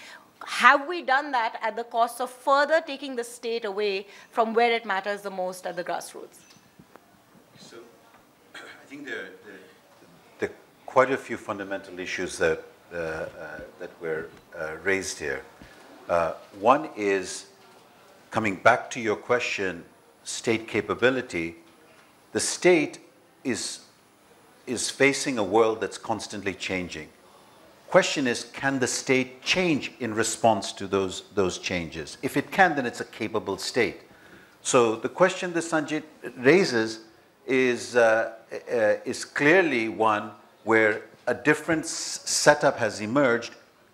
have we done that at the cost of further taking the state away from where it matters the most at the grassroots? Think there, are quite a few fundamental issues that, uh, uh, that were uh, raised here. Uh, one is, coming back to your question, state capability, the state is, is facing a world that's constantly changing. Question is, can the state change in response to those, those changes? If it can, then it's a capable state. So the question that Sanjay raises is, uh, is clearly one where a different setup has emerged.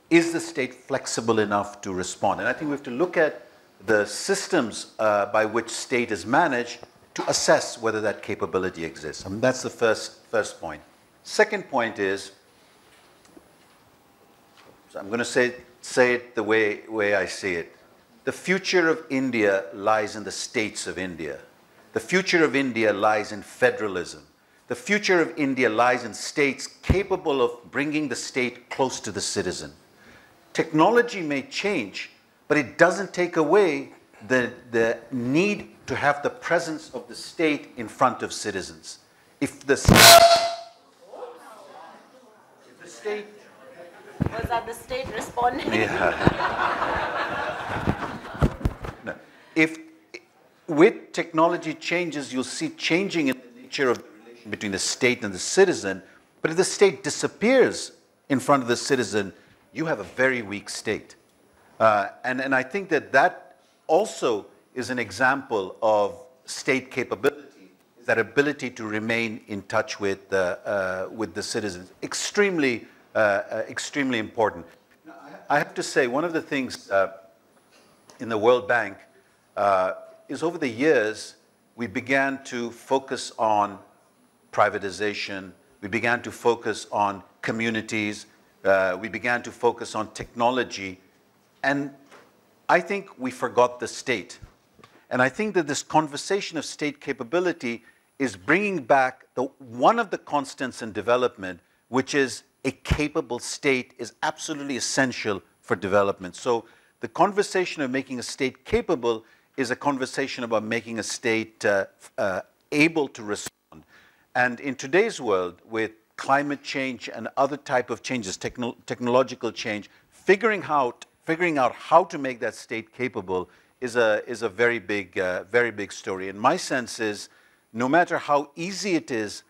Is the state flexible enough to respond? And I think we have to look at the systems uh, by which state is managed to assess whether that capability exists. I mean, that's the first, first point. Second point is, so I'm going to say, say it the way, way I see it. The future of India lies in the states of India. The future of India lies in federalism. The future of India lies in states capable of bringing the state close to the citizen. Technology may change, but it doesn't take away the, the need to have the presence of the state in front of citizens. If the, if the state... Was that the state responding? Yeah. no. If with technology changes, you'll see changing in the nature of between the state and the citizen. But if the state disappears in front of the citizen, you have a very weak state. Uh, and, and I think that that also is an example of state capability, that ability to remain in touch with, uh, uh, with the citizens. Extremely, uh, uh, extremely important. I have to say, one of the things uh, in the World Bank is over the years, we began to focus on privatization. We began to focus on communities. Uh, we began to focus on technology. And I think we forgot the state. And I think that this conversation of state capability is bringing back the, one of the constants in development, which is a capable state is absolutely essential for development. So the conversation of making a state capable is a conversation about making a state uh, uh, able to respond. And in today's world, with climate change and other type of changes, techno technological change, figuring out, figuring out how to make that state capable is a, is a very, big, uh, very big story. And my sense is, no matter how easy it is,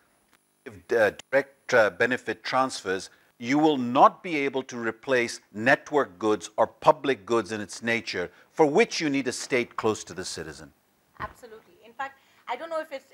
if, uh, direct uh, benefit transfers, you will not be able to replace network goods or public goods in its nature, for which you need a state close to the citizen. Absolutely In fact, I don't know if it's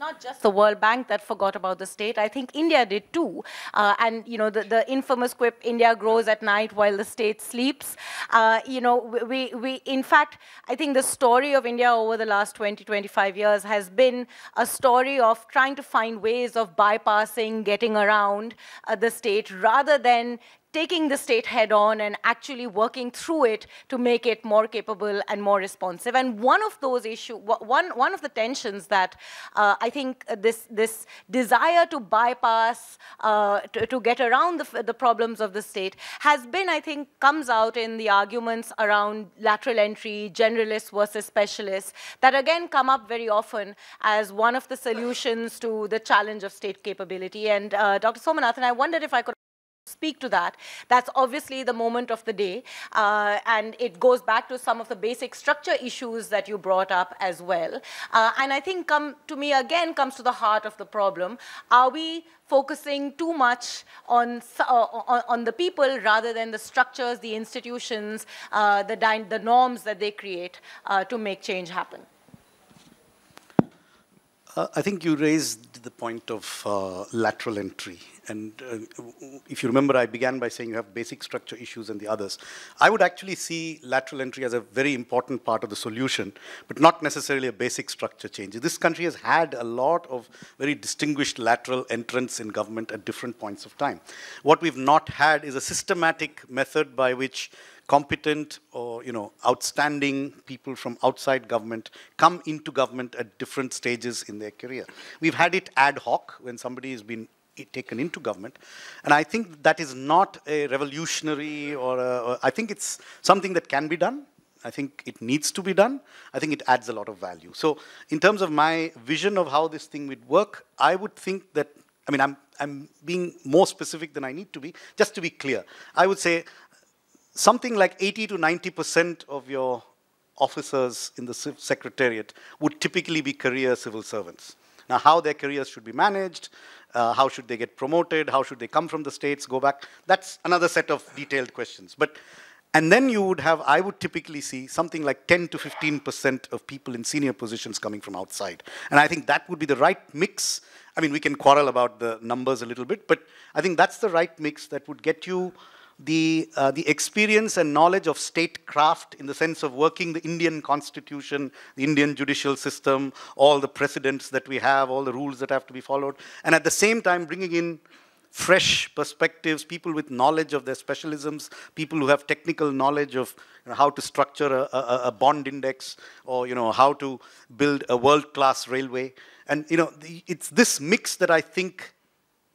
not just the World Bank that forgot about the state. I think India did too. Uh, and, you know, the, the infamous quip, India grows at night while the state sleeps. Uh, you know, we, we, in fact, I think the story of India over the last 20, 25 years has been a story of trying to find ways of bypassing, getting around uh, the state rather than taking the state head on and actually working through it to make it more capable and more responsive. And one of those issues, one, one of the tensions that uh, I think this, this desire to bypass, uh, to, to, get around the, the problems of the state has been, I think, comes out in the arguments around lateral entry, generalists versus specialists, that again come up very often as one of the solutions to the challenge of state capability. And uh, Dr. Somanathan, I wondered if I could speak to that. That's obviously the moment of the day, uh, and it goes back to some of the basic structure issues that you brought up as well. Uh, and I think come to me again comes to the heart of the problem. Are we focusing too much on, uh, on, on, the people rather than the structures, the institutions, uh, the, the norms that they create uh, to make change happen? Uh, I think you raised the point of lateral entry. And uh, if you remember, I began by saying you have basic structure issues and the others. I would actually see lateral entry as a very important part of the solution, but not necessarily a basic structure change. This country has had a lot of very distinguished lateral entrants in government at different points of time. What we've not had is a systematic method by which competent or you know outstanding people from outside government come into government at different stages in their career. We've had it ad hoc when somebody has been taken into government, and I think that is not a revolutionary or, a, or I think it's something that can be done. I think it needs to be done. I think it adds a lot of value. So in terms of my vision of how this thing would work, I would think that, I mean, I'm, I'm being more specific than I need to be, just to be clear. I would say something like 80 to 90% of your officers in the secretariat would typically be career civil servants. Now, how their careers should be managed, uh, how should they get promoted, how should they come from the states, go back, that's another set of detailed questions. But, and then you would have, I would typically see something like 10 to 15% of people in senior positions coming from outside. And I think that would be the right mix. I mean, we can quarrel about the numbers a little bit, but I think that's the right mix that would get you the, uh, the experience and knowledge of statecraft in the sense of working the Indian constitution, the Indian judicial system, all the precedents that we have, all the rules that have to be followed, and at the same time bringing in fresh perspectives, people with knowledge of their specialisms, people who have technical knowledge of you know, how to structure a, a, a, bond index or you know, how to build a world-class railway. And you know, the, it's this mix that I think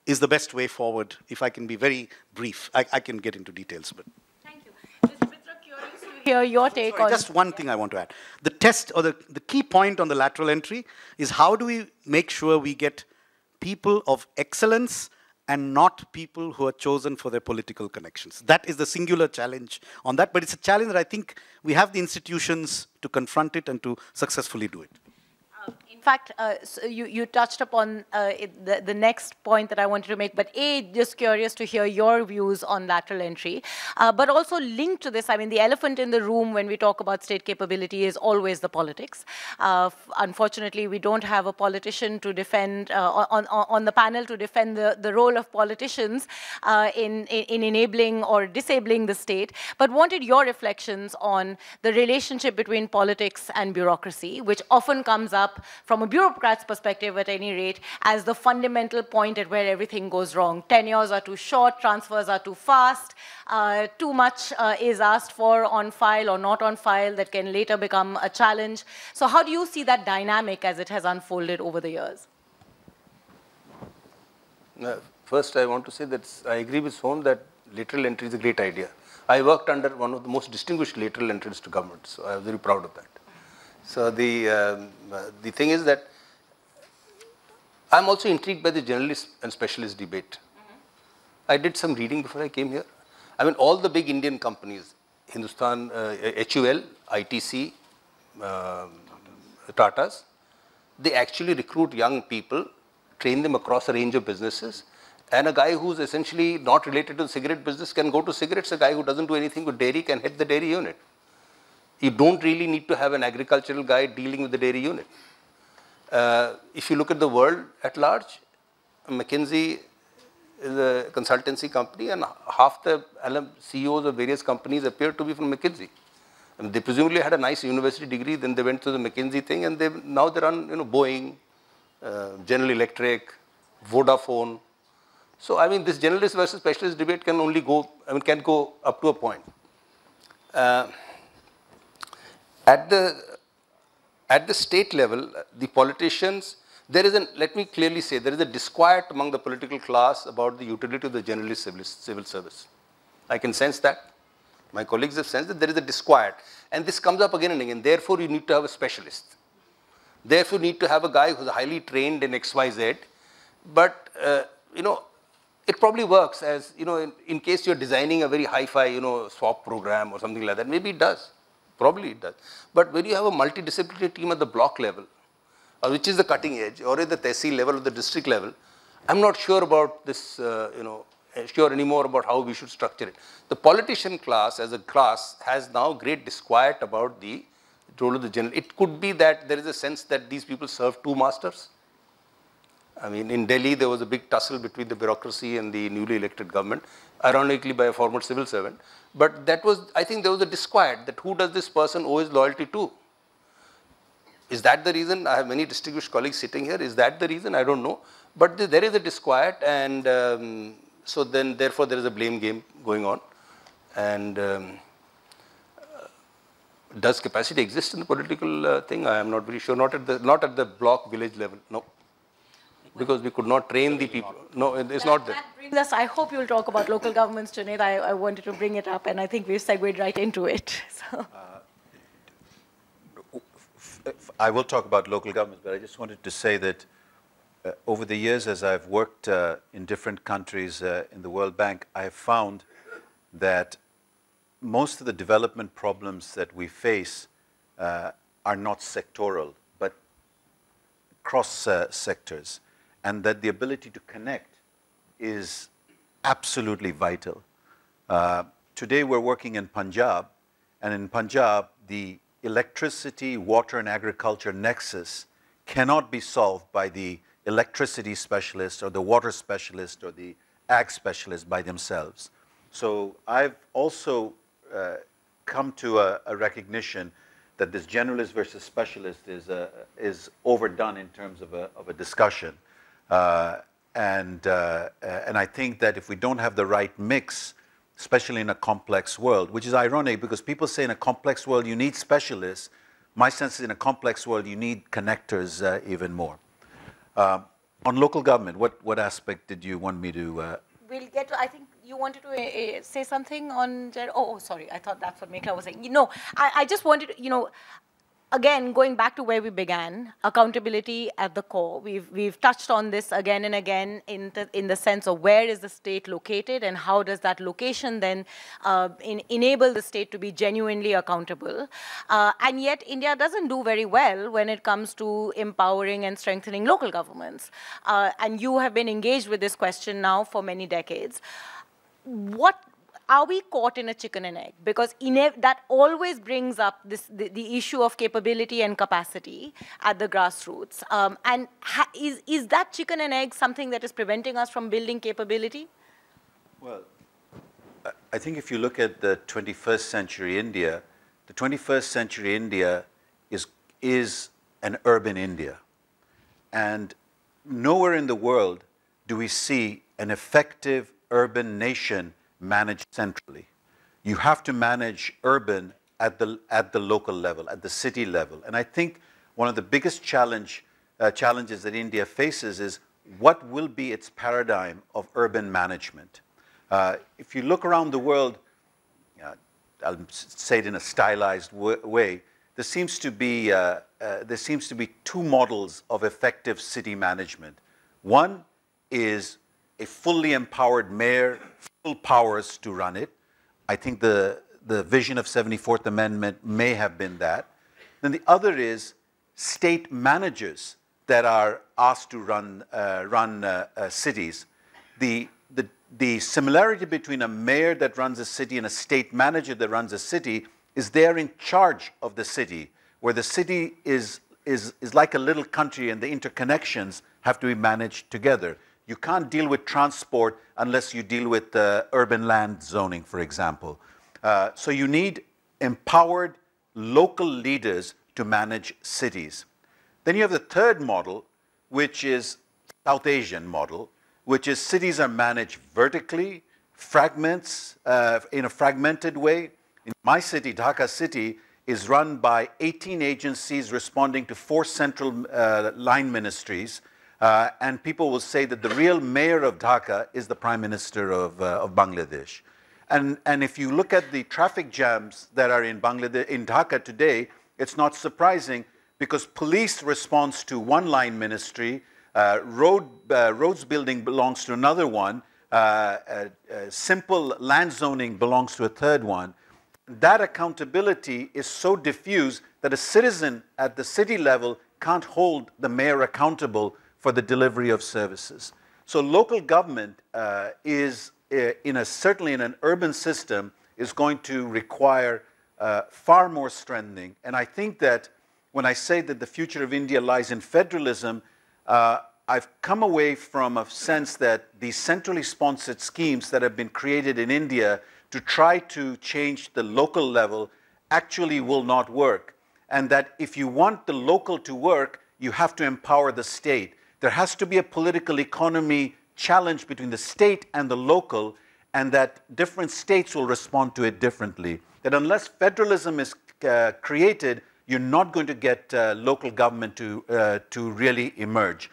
is the best way forward. If I can be very brief, I, I can get into details. But Thank you. Mr. Mitra, curious to hear your take Sorry, on... Just one thing I want to add. The test, or the, the key point on the lateral entry is how do we make sure we get people of excellence and not people who are chosen for their political connections. That is the singular challenge on that, but it's a challenge that I think we have the institutions to confront it and to successfully do it fact, uh, so you, you touched upon uh, the, the next point that I wanted to make, but A, just curious to hear your views on lateral entry, uh, but also linked to this, I mean, the elephant in the room when we talk about state capability is always the politics. Uh, unfortunately, we don't have a politician to defend, uh, on, on, on, the panel to defend the, the role of politicians uh, in, in, in enabling or disabling the state, but wanted your reflections on the relationship between politics and bureaucracy, which often comes up from from a bureaucrat's perspective at any rate, as the fundamental point at where everything goes wrong. Tenures are too short, transfers are too fast, uh, too much uh, is asked for on file or not on file that can later become a challenge. So how do you see that dynamic as it has unfolded over the years? Uh, first, I want to say that I agree with Son that lateral entry is a great idea. I worked under one of the most distinguished lateral entrants to government, so I am very proud of that. So the, um, the thing is that I'm also intrigued by the generalist and specialist debate. Mm -hmm. I did some reading before I came here. I mean, all the big Indian companies, Hindustan, uh, HUL, ITC, uh, Tatas, they actually recruit young people, train them across a range of businesses, and a guy who's essentially not related to the cigarette business can go to cigarettes, a guy who doesn't do anything with dairy can head the dairy unit. You don't really need to have an agricultural guy dealing with the dairy unit. Uh, if you look at the world at large, McKinsey is a consultancy company and half the CEOs of various companies appear to be from McKinsey. And they presumably had a nice university degree, then they went to the McKinsey thing and they now they run you know, Boeing, uh, General Electric, Vodafone. So I mean this generalist versus specialist debate can only go, I mean can go up to a point. Uh, at the at the state level, the politicians there is a, let me clearly say, there is a disquiet among the political class about the utility of the generalist civil, civil service. I can sense that. My colleagues have sensed that there is a disquiet. And this comes up again and again. Therefore, you need to have a specialist. Therefore, you need to have a guy who's highly trained in XYZ. But, uh, you know, it probably works as, you know, in, in case you're designing a very hi-fi, you know, swap program or something like that. Maybe it does. Probably it does. But when you have a multidisciplinary team at the block level, or which is the cutting edge, or at the tehsil level or the district level, I'm not sure about this, uh, you know, sure anymore about how we should structure it. The politician class as a class has now great disquiet about the role of the general. It could be that there is a sense that these people serve two masters. I mean, in Delhi, there was a big tussle between the bureaucracy and the newly elected government, ironically by a former civil servant. But that was, I think there was a disquiet that who does this person owe his loyalty to? Is that the reason? I have many distinguished colleagues sitting here. Is that the reason? I don't know. But there is a disquiet, and um, so then, therefore, there is a blame game going on. And um, does capacity exist in the political uh, thing? I am not very sure. Not at the not at the block village level. No, because we could not train the people. No, it's that, not there. That brings us. I hope you'll talk about local governments, Junaid. I, I wanted to bring it up, and I think we've segued right into it. So. Uh, I will talk about local governments, but I just wanted to say that uh, over the years, as I've worked uh, in different countries uh, in the World Bank, I have found that most of the development problems that we face uh, are not sectoral, but cross uh, sectors, and that the ability to connect is absolutely vital. Uh, today, we're working in Punjab, and in Punjab, the electricity, water, and agriculture nexus cannot be solved by the electricity specialist or the water specialist or the ag specialist by themselves. So I've also uh, come to a, a, recognition that this generalist versus specialist is, uh, is overdone in terms of a, of a discussion. Uh, and, uh, and I think that if we don't have the right mix especially in a complex world, which is ironic because people say in a complex world you need specialists. My sense is in a complex world you need connectors uh, even more. Uh, on local government, what, what aspect did you want me to? Uh, we'll get to, I think you wanted to uh, say something on, oh, oh, sorry, I thought that's what Mekhala was saying. You know, I, I just wanted, to, you know, again, going back to where we began, accountability at the core. We've, we've touched on this again and again in the, in the sense of where is the state located and how does that location then uh, in, enable the state to be genuinely accountable. Uh, and yet, India doesn't do very well when it comes to empowering and strengthening local governments. Uh, and you have been engaged with this question now for many decades. What are we caught in a chicken and egg? Because that always brings up this, the, the, issue of capability and capacity at the grassroots. Um, and is, is that chicken and egg something that is preventing us from building capability? Well, I think if you look at the 21st century India, the 21st century India is, is an urban India. And nowhere in the world do we see an effective urban nation managed centrally. You have to manage urban at the, at the local level, at the city level. And I think one of the biggest challenge, uh, challenges that India faces is what will be its paradigm of urban management? Uh, if you look around the world, uh, I'll say it in a stylized way, there seems to be uh, uh, there seems to be two models of effective city management. One is a fully empowered mayor, full powers to run it. I think the, the vision of 74th Amendment may have been that. Then the other is state managers that are asked to run, uh, run uh, uh, cities. The, the, the similarity between a mayor that runs a city and a state manager that runs a city is they're in charge of the city, where the city is is, is like a little country and the interconnections have to be managed together. You can't deal with transport unless you deal with uh, urban land zoning, for example. Uh, so you need empowered local leaders to manage cities. Then you have the third model, which is South Asian model, which is cities are managed vertically, fragments uh, in a fragmented way. In my city, Dhaka city, is run by 18 agencies responding to four central uh, line ministries. Uh, and people will say that the real mayor of Dhaka is the prime minister of, uh, of Bangladesh. And, and if you look at the traffic jams that are in Bangladesh, in Dhaka today, it's not surprising because police responds to one line ministry, uh, road, uh, roads building belongs to another one, uh, uh, simple land zoning belongs to a third one. That accountability is so diffuse that a citizen at the city level can't hold the mayor accountable for the delivery of services. So local government uh, is, uh, in a, certainly in an urban system, is going to require uh, far more strengthening. And I think that when I say that the future of India lies in federalism, uh, I've come away from a sense that these centrally sponsored schemes that have been created in India to try to change the local level actually will not work. And that if you want the local to work, you have to empower the state. There has to be a political economy challenge between the state and the local, and that different states will respond to it differently. That unless federalism is uh, created, you're not going to get uh, local government to, uh, to really emerge.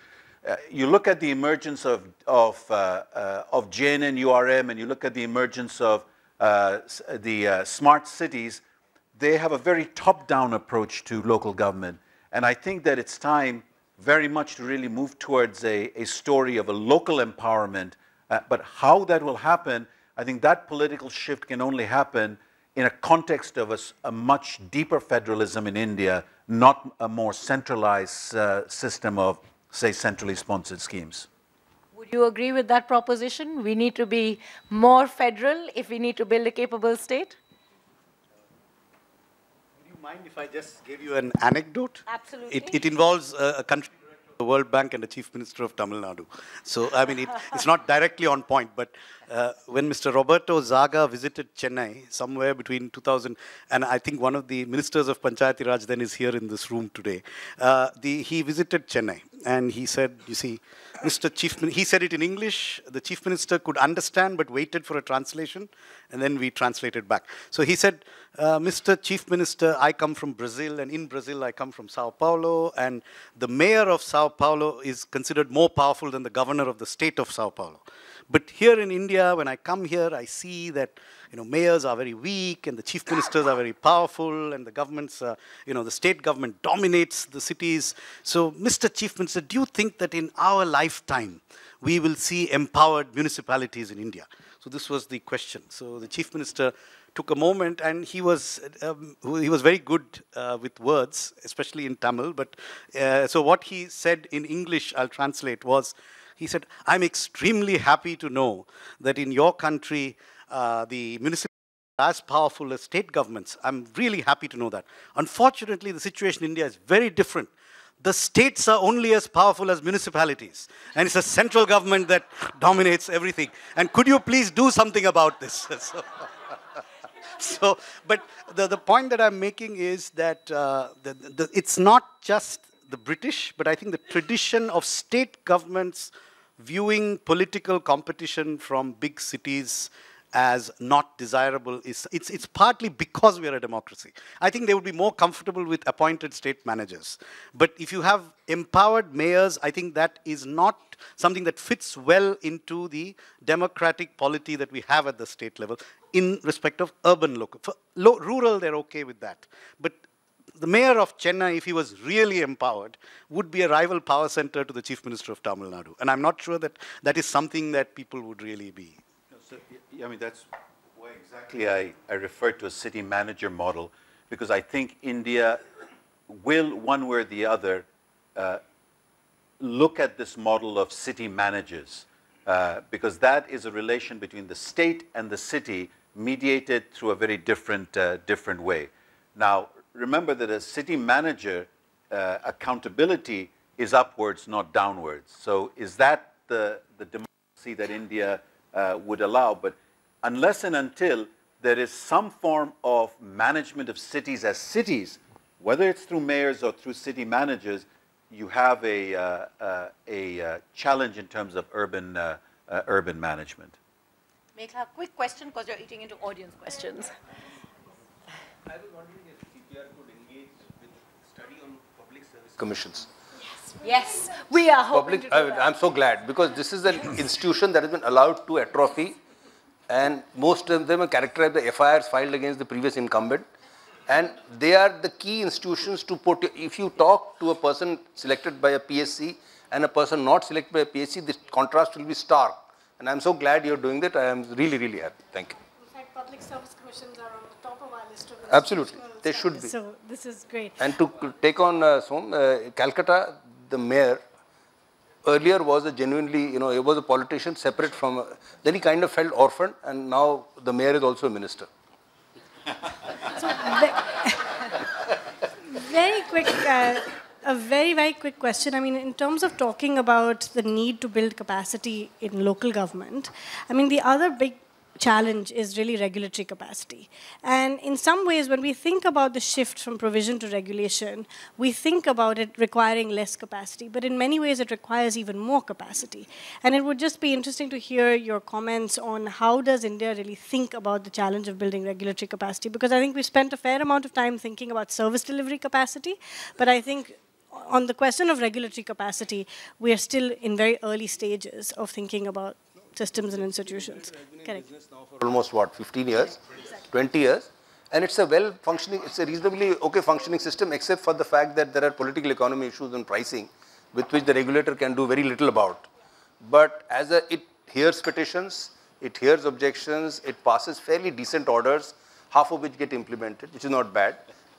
Uh, you look at the emergence of, of, uh, uh, of JNNURM and you look at the emergence of the smart cities, they have a very top-down approach to local government. And I think that it's time very much to really move towards a, a story of a local empowerment. Uh, but how that will happen, I think that political shift can only happen in a context of a, a much deeper federalism in India, not a more centralized uh, system of, say, centrally sponsored schemes. Would you agree with that proposition? We need to be more federal if we need to build a capable state? Mind if I just give you an anecdote? Absolutely. It, it involves a, a country the World Bank and the Chief Minister of Tamil Nadu. So, I mean, it, it's not directly on point, but uh, when Mr. Roberto Zagha visited Chennai somewhere between 2000, and I think one of the ministers of Panchayati Raj then is here in this room today, uh, the, he visited Chennai and he said, you see, Mr. Chief, he said it in English. The Chief Minister could understand but waited for a translation, and then we translated back. So he said, uh, Mr. Chief Minister, I come from Brazil, and in Brazil I come from Sao Paulo, and the mayor of Sao Paulo is considered more powerful than the governor of the state of Sao Paulo. But here in India, when I come here, I see that you know mayors are very weak, and the chief ministers are very powerful, and the governments, uh, you know, the state government dominates the cities. So, Mr. Chief Minister, do you think that in our lifetime we will see empowered municipalities in India? So this was the question. So the chief minister took a moment, and he was um, he was very good uh, with words, especially in Tamil. But uh, so what he said in English, I'll translate was. He said, I'm extremely happy to know that in your country, uh, the are as powerful as state governments. I'm really happy to know that. Unfortunately, the situation in India is very different. The states are only as powerful as municipalities, and it's a central government that dominates everything. And could you please do something about this? so, so, but the, the point that I'm making is that uh, the, the, it's not just the British, but I think the tradition of state governments viewing political competition from big cities as not desirable is it's, it's partly because we are a democracy. I think they would be more comfortable with appointed state managers. But if you have empowered mayors, I think that is not something that fits well into the democratic polity that we have at the state level in respect of urban local. For lo rural, they're okay with that. But the mayor of Chennai, if he was really empowered, would be a rival power center to the chief minister of Tamil Nadu. And I'm not sure that that is something that people would really be. So, I mean, that's why exactly I, I refer to a city manager model, because I think India will, one way or the other, uh, look at this model of city managers, uh, because that is a relation between the state and the city mediated through a very different, uh, different way. Now, remember that a city manager uh, accountability is upwards, not downwards. So is that the, the democracy that India uh, would allow? But unless and until there is some form of management of cities as cities, whether it's through mayors or through city managers, you have a, uh, uh, a uh, challenge in terms of urban, uh, uh, urban management. Mekhala, quick question because you're eating into audience questions. I was wondering if CPR could engage with study on public service commissions. Yes, we are hoping Public, to do that. I, am so glad because this is an institution that has been allowed to atrophy and most of them are characterized by FIRs filed against the previous incumbent and they are the key institutions to put, if you talk to a person selected by a PSC and a person not selected by a PSC, the contrast will be stark. And I'm so glad you're doing that. I am really, really happy. Thank you. In fact, public service commissions are on the top of our list of Absolutely. They should be. So this is great. And to take on uh, Som, uh, Calcutta, the mayor earlier was a genuinely, you know, he was a politician separate from, uh, then he kind of felt orphaned and now the mayor is also a minister. so, Very quick, uh, a very, very quick question. I mean, in terms of talking about the need to build capacity in local government, I mean, the other big challenge is really regulatory capacity. And in some ways, when we think about the shift from provision to regulation, we think about it requiring less capacity, but in many ways, it requires even more capacity. And it would just be interesting to hear your comments on how does India really think about the challenge of building regulatory capacity, because I think we've spent a fair amount of time thinking about service delivery capacity, but I think on the question of regulatory capacity, we are still in very early stages of thinking about systems and institutions. Correct. Almost what, 15 years, 20 years. And it's a well functioning, it's a reasonably okay functioning system except for the fact that there are political economy issues and pricing with which the regulator can do very little about. But as a, it hears petitions, it hears objections, it passes fairly decent orders, half of which get implemented, which is not bad.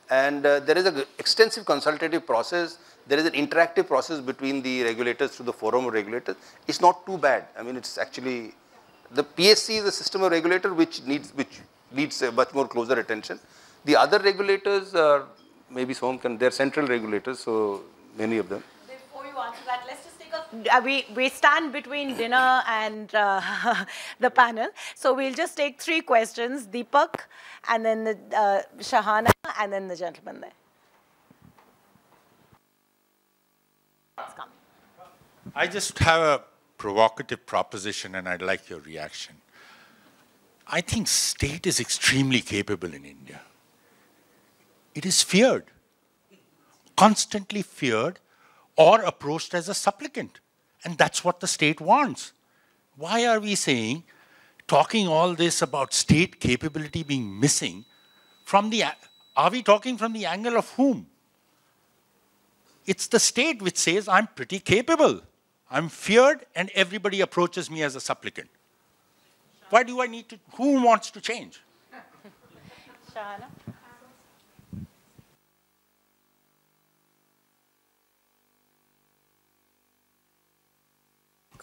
And uh, there is an extensive consultative process. There is an interactive process between the regulators through the forum of regulators. It's not too bad. I mean, it's actually, the PSC is a system of regulator which needs, which needs a much more closer attention. The other regulators are, maybe some can, they're central regulators, so many of them. Before you answer that, let's just take a. Uh, we, we stand between dinner and uh, the panel. So we'll just take three questions Deepak, and then the, uh, Shahana, and then the gentleman there. It's coming. I just have a provocative proposition and I'd like your reaction. I think state is extremely capable in India. It is feared, constantly feared or approached as a supplicant. And that's what the state wants. Why are we saying, talking all this about state capability being missing from the, are we talking from the angle of whom? It's the state which says, I'm pretty capable. I'm feared, and everybody approaches me as a supplicant. Why do I need to? Who wants to change? Shahana?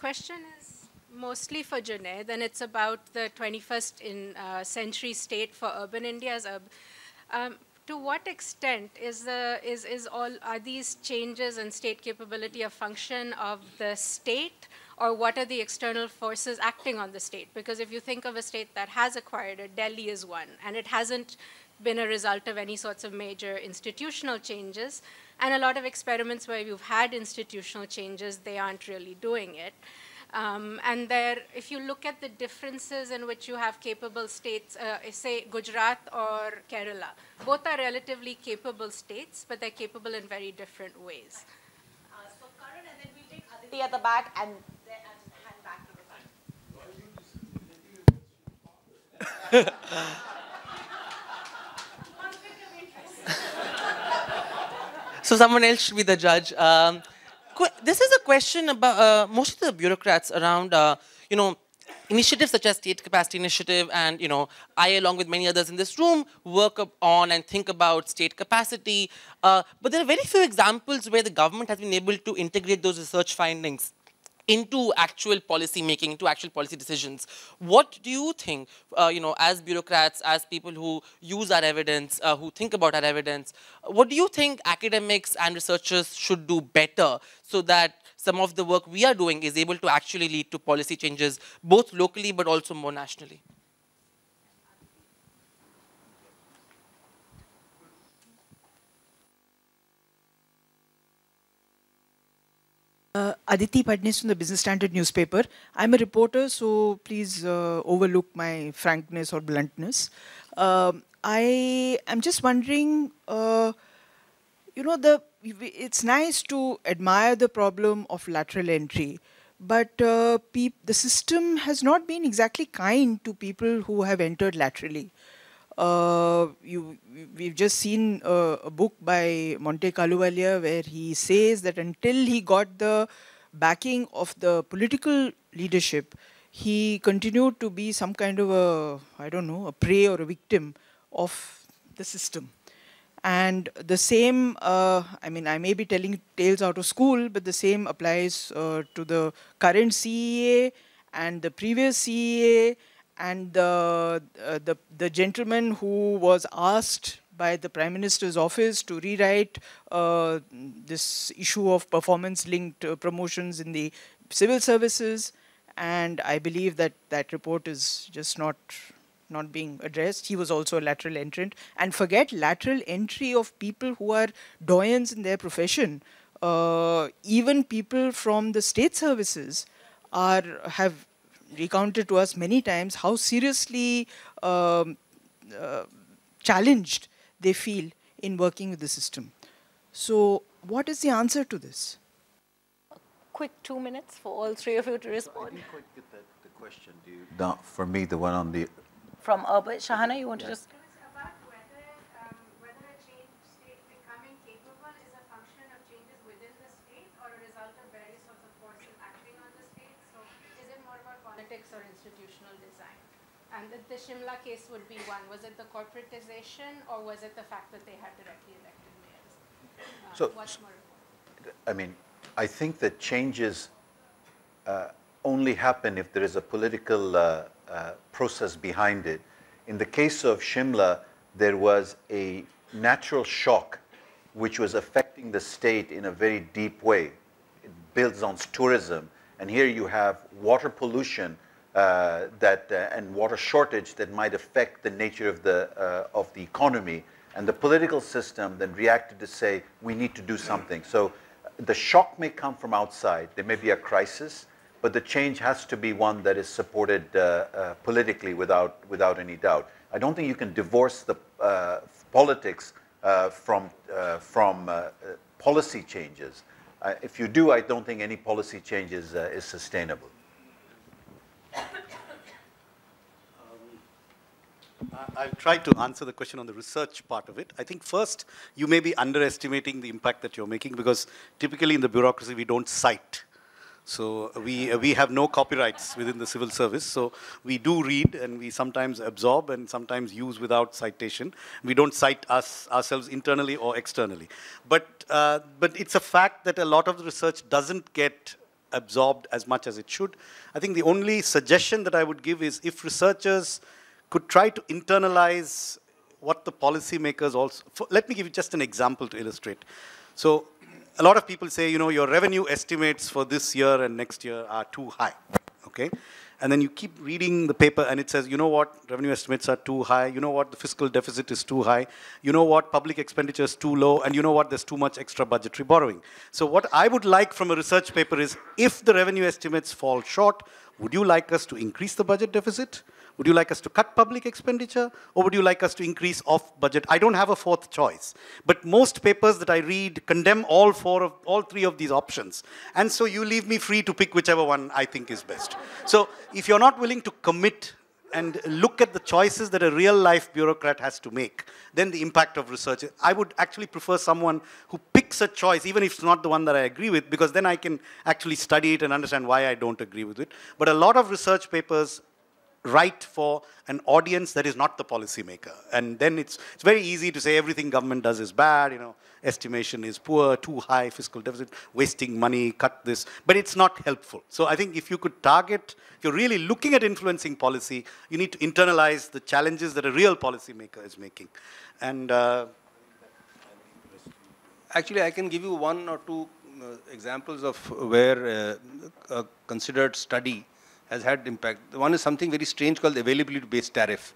question is mostly for Junaid, and it's about the 21st in, uh, century state for urban India. As ur- um, to what extent is the is is all are these changes in state capability a function of the state, or what are the external forces acting on the state? Because if you think of a state that has acquired it, Delhi is one, and it hasn't been a result of any sorts of major institutional changes. And a lot of experiments where you've had institutional changes, they aren't really doing it. Um, and there, if you look at the differences in which you have capable states, uh, say Gujarat or Kerala, both are relatively capable states, but they're capable in very different ways. Uh, so Karan, and then we'll take Aditi at the back and then hand back to the front. So someone else should be the judge. Um, que- this is a question about uh, most of the bureaucrats around, uh, you know, initiatives such as State Capacity Initiative, and you know, I, along with many others in this room, work on and think about state capacity. Uh, but there are very few examples where the government has been able to integrate those research findings into actual policy making, into actual policy decisions. What do you think, uh, you know, as bureaucrats, as people who use our evidence, uh, who think about our evidence, what do you think academics and researchers should do better so that some of the work we are doing is able to actually lead to policy changes, both locally but also more nationally? Uh, Aditi Phadnis from the Business Standard newspaper. I'm a reporter, so please uh, overlook my frankness or bluntness. Um, I am just wondering, uh, you know, the it's nice to admire the problem of lateral entry, but uh, the system has not been exactly kind to people who have entered laterally. Uh, you, we've just seen a, a, book by Montek Ahluwalia where he says that until he got the backing of the political leadership, he continued to be some kind of a, I don't know, a prey or a victim of the system. And the same, uh, I mean, I may be telling tales out of school, but the same applies uh, to the current CEA and the previous CEA and the, uh, the, the gentleman who was asked by the Prime Minister's office to rewrite uh, this issue of performance-linked uh, promotions in the civil services, and I believe that that report is just not not being addressed. He was also a lateral entrant. And forget lateral entry of people who are doyens in their profession. Uh, even people from the state services are have recounted to us many times how seriously um, uh, challenged they feel in working with the system. So what is the answer to this? A quick two minutes for all three of you to respond. I didn't quite get that, the question. Do you, not for me, the one on the... From Urban. Shahana, you want yeah. to just... the Shimla case would be one. Was it the corporatization or was it the fact that they had directly elected mayors? Uh, so, what's more important? I mean, I think that changes uh, only happen if there is a political uh, uh, process behind it. In the case of Shimla, there was a natural shock which was affecting the state in a very deep way. It builds on tourism. And here you have water pollution uh, that uh, and water shortage that might affect the nature of the uh, of the economy and the political system then reacted to say we need to do something. So the shock may come from outside. There may be a crisis but the change has to be one that is supported uh, uh, politically without without any doubt. I don't think you can divorce the uh, politics from from policy changes. If you do i don't think any policy changes is sustainable I'll try to answer the question on the research part of it. I think first, you may be underestimating the impact that you're making because typically in the bureaucracy, we don't cite. So we, we have no copyrights within the civil service. So we do read and we sometimes absorb and sometimes use without citation. We don't cite us ourselves internally or externally. But, uh, but it's a fact that a lot of the research doesn't get absorbed as much as it should. I think the only suggestion that I would give is if researchers could try to internalize what the policymakers also, for, let me give you just an example to illustrate. So a lot of people say, you know, your revenue estimates for this year and next year are too high, okay? And then you keep reading the paper and it says, you know what, revenue estimates are too high, you know what, the fiscal deficit is too high, you know what, public expenditure is too low, and you know what, there's too much extra budgetary borrowing. So what I would like from a research paper is, if the revenue estimates fall short, would you like us to increase the budget deficit? Would you like us to cut public expenditure or would you like us to increase off budget? I don't have a fourth choice. But most papers that I read condemn all four of all three of these options. And so you leave me free to pick whichever one I think is best. So if you're not willing to commit and look at the choices that a real life bureaucrat has to make, then the impact of research. I would actually prefer someone who picks a choice, even if it's not the one that I agree with, because then I can actually study it and understand why I don't agree with it. But a lot of research papers right for an audience that is not the policymaker. And then it's, it's very easy to say everything government does is bad, you know, estimation is poor, too high fiscal deficit, wasting money, cut this, but it's not helpful. So I think if you could target, if you're really looking at influencing policy, you need to internalize the challenges that a real policymaker is making. And uh, Actually, I can give you one or two uh, examples of where uh, a considered study has had impact. One is something very strange called the availability-based tariff,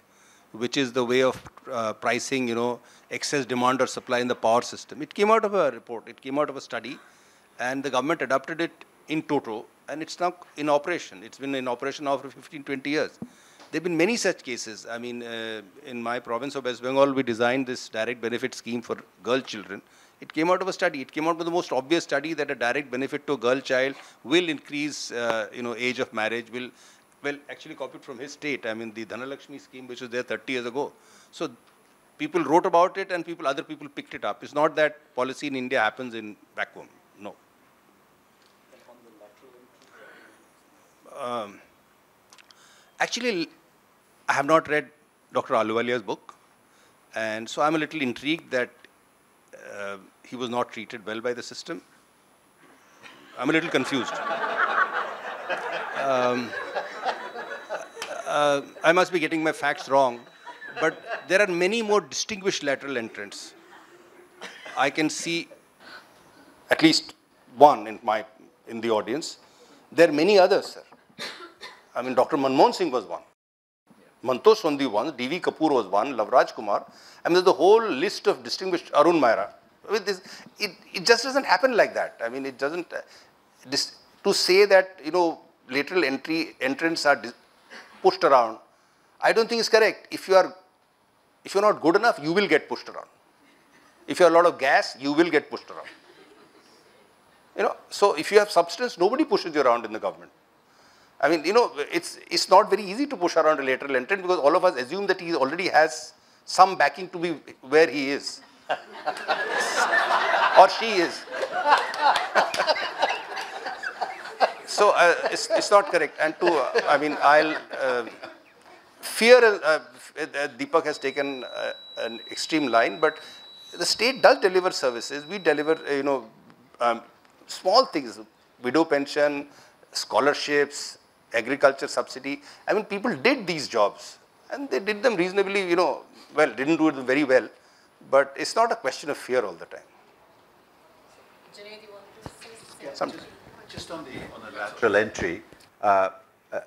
which is the way of uh, pricing, you know, excess demand or supply in the power system. It came out of a report, it came out of a study, and the government adopted it in toto, and it's now in operation. It's been in operation now for 15, 20 years. There have been many such cases. I mean, uh, in my province of West Bengal, we designed this direct benefit scheme for girl children. It came out of a study. It came out with the most obvious study that a direct benefit to a girl child will increase, uh, you know, age of marriage, will, well, actually copied from his state. I mean, the Dhanalakshmi scheme, which was there 30 years ago. So people wrote about it and people, other people picked it up. It's not that policy in India happens in vacuum. No. Um, actually, I have not read Dr. Ahluwalia's book. And so I'm a little intrigued that uh, he was not treated well by the system. I'm a little confused. Um, uh, I must be getting my facts wrong, but there are many more distinguished lateral entrants. I can see at least one in my in the audience. There are many others, sir. I mean, Dr. Manmohan Singh was one. Mantosh was one, D.V. Kapoor was one, Lovraj Kumar. I mean, there's the whole list of distinguished Arun Maira. This, it, it just doesn't happen like that. I mean, it doesn't. Uh, this, to say that you know lateral entry entrants are pushed around, I don't think is correct. If you are, if you're not good enough, you will get pushed around. If you have a lot of gas, you will get pushed around. You know, so if you have substance, nobody pushes you around in the government. I mean, you know, it's, it's not very easy to push around a lateral entrant because all of us assume that he already has some backing to be where he is. or she is. so uh, it's, it's not correct. And to, uh, I mean, I'll, uh, fear, uh, uh, Deepak has taken uh, an extreme line, but the state does deliver services. We deliver, you know, um, small things, widow pension, scholarships, agriculture subsidy. I mean, people did these jobs and they did them reasonably, you know, well, didn't do it very well, but it's not a question of fear all the time. Junaid, you want to say Just on the, on the lateral entry, uh, uh,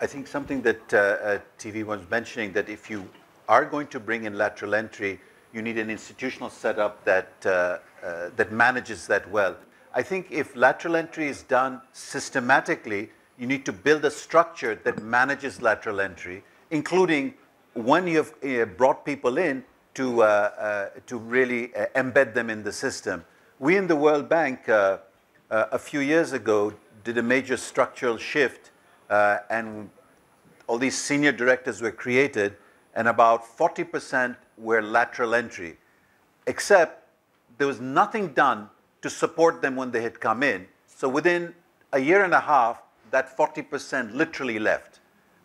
I think something that uh, uh TV was mentioning that if you are going to bring in lateral entry, you need an institutional setup that, uh, uh, that manages that well. I think if lateral entry is done systematically, you need to build a structure that manages lateral entry, including when you've uh, brought people in to, uh, uh, to really uh, embed them in the system. We in the World Bank a few years ago did a major structural shift and all these senior directors were created and about 40% were lateral entry, except there was nothing done to support them when they had come in. So within a year and a half, that 40% literally left.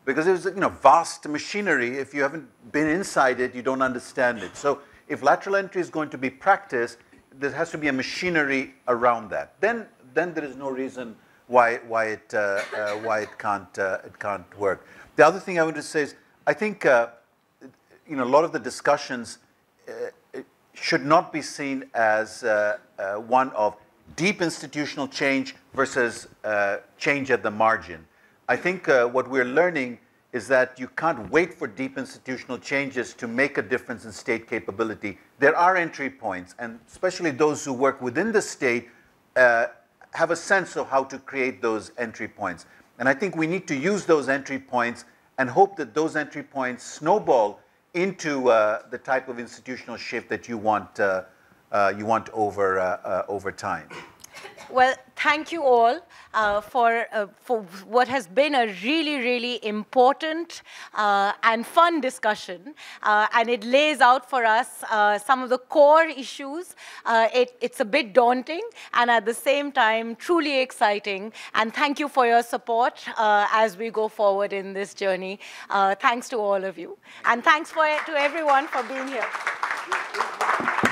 Because it was you know, vast machinery. If you haven't been inside it, you don't understand it. So if lateral entry is going to be practiced, there has to be a machinery around that. Then, then there is no reason why, why, it, uh, uh, why it, can't, uh, it can't work. The other thing I want to say is, I think uh, you know, a lot of the discussions uh, should not be seen as uh, one of deep institutional change versus change at the margin. I think uh, what we're learning is that you can't wait for deep institutional changes to make a difference in state capability. There are entry points, and especially those who work within the state uh, have a sense of how to create those entry points. And I think we need to use those entry points and hope that those entry points snowball into uh, the type of institutional shift that you want uh, uh, you want over, uh, uh, over time? Well, thank you all. uh, for, uh, for what has been a really, really important uh, and fun discussion. Uh, and it lays out for us uh, some of the core issues. Uh, it, it's a bit daunting and at the same time truly exciting. And thank you for your support as we go forward in this journey. thanks to all of you. And thanks for, to everyone for being here.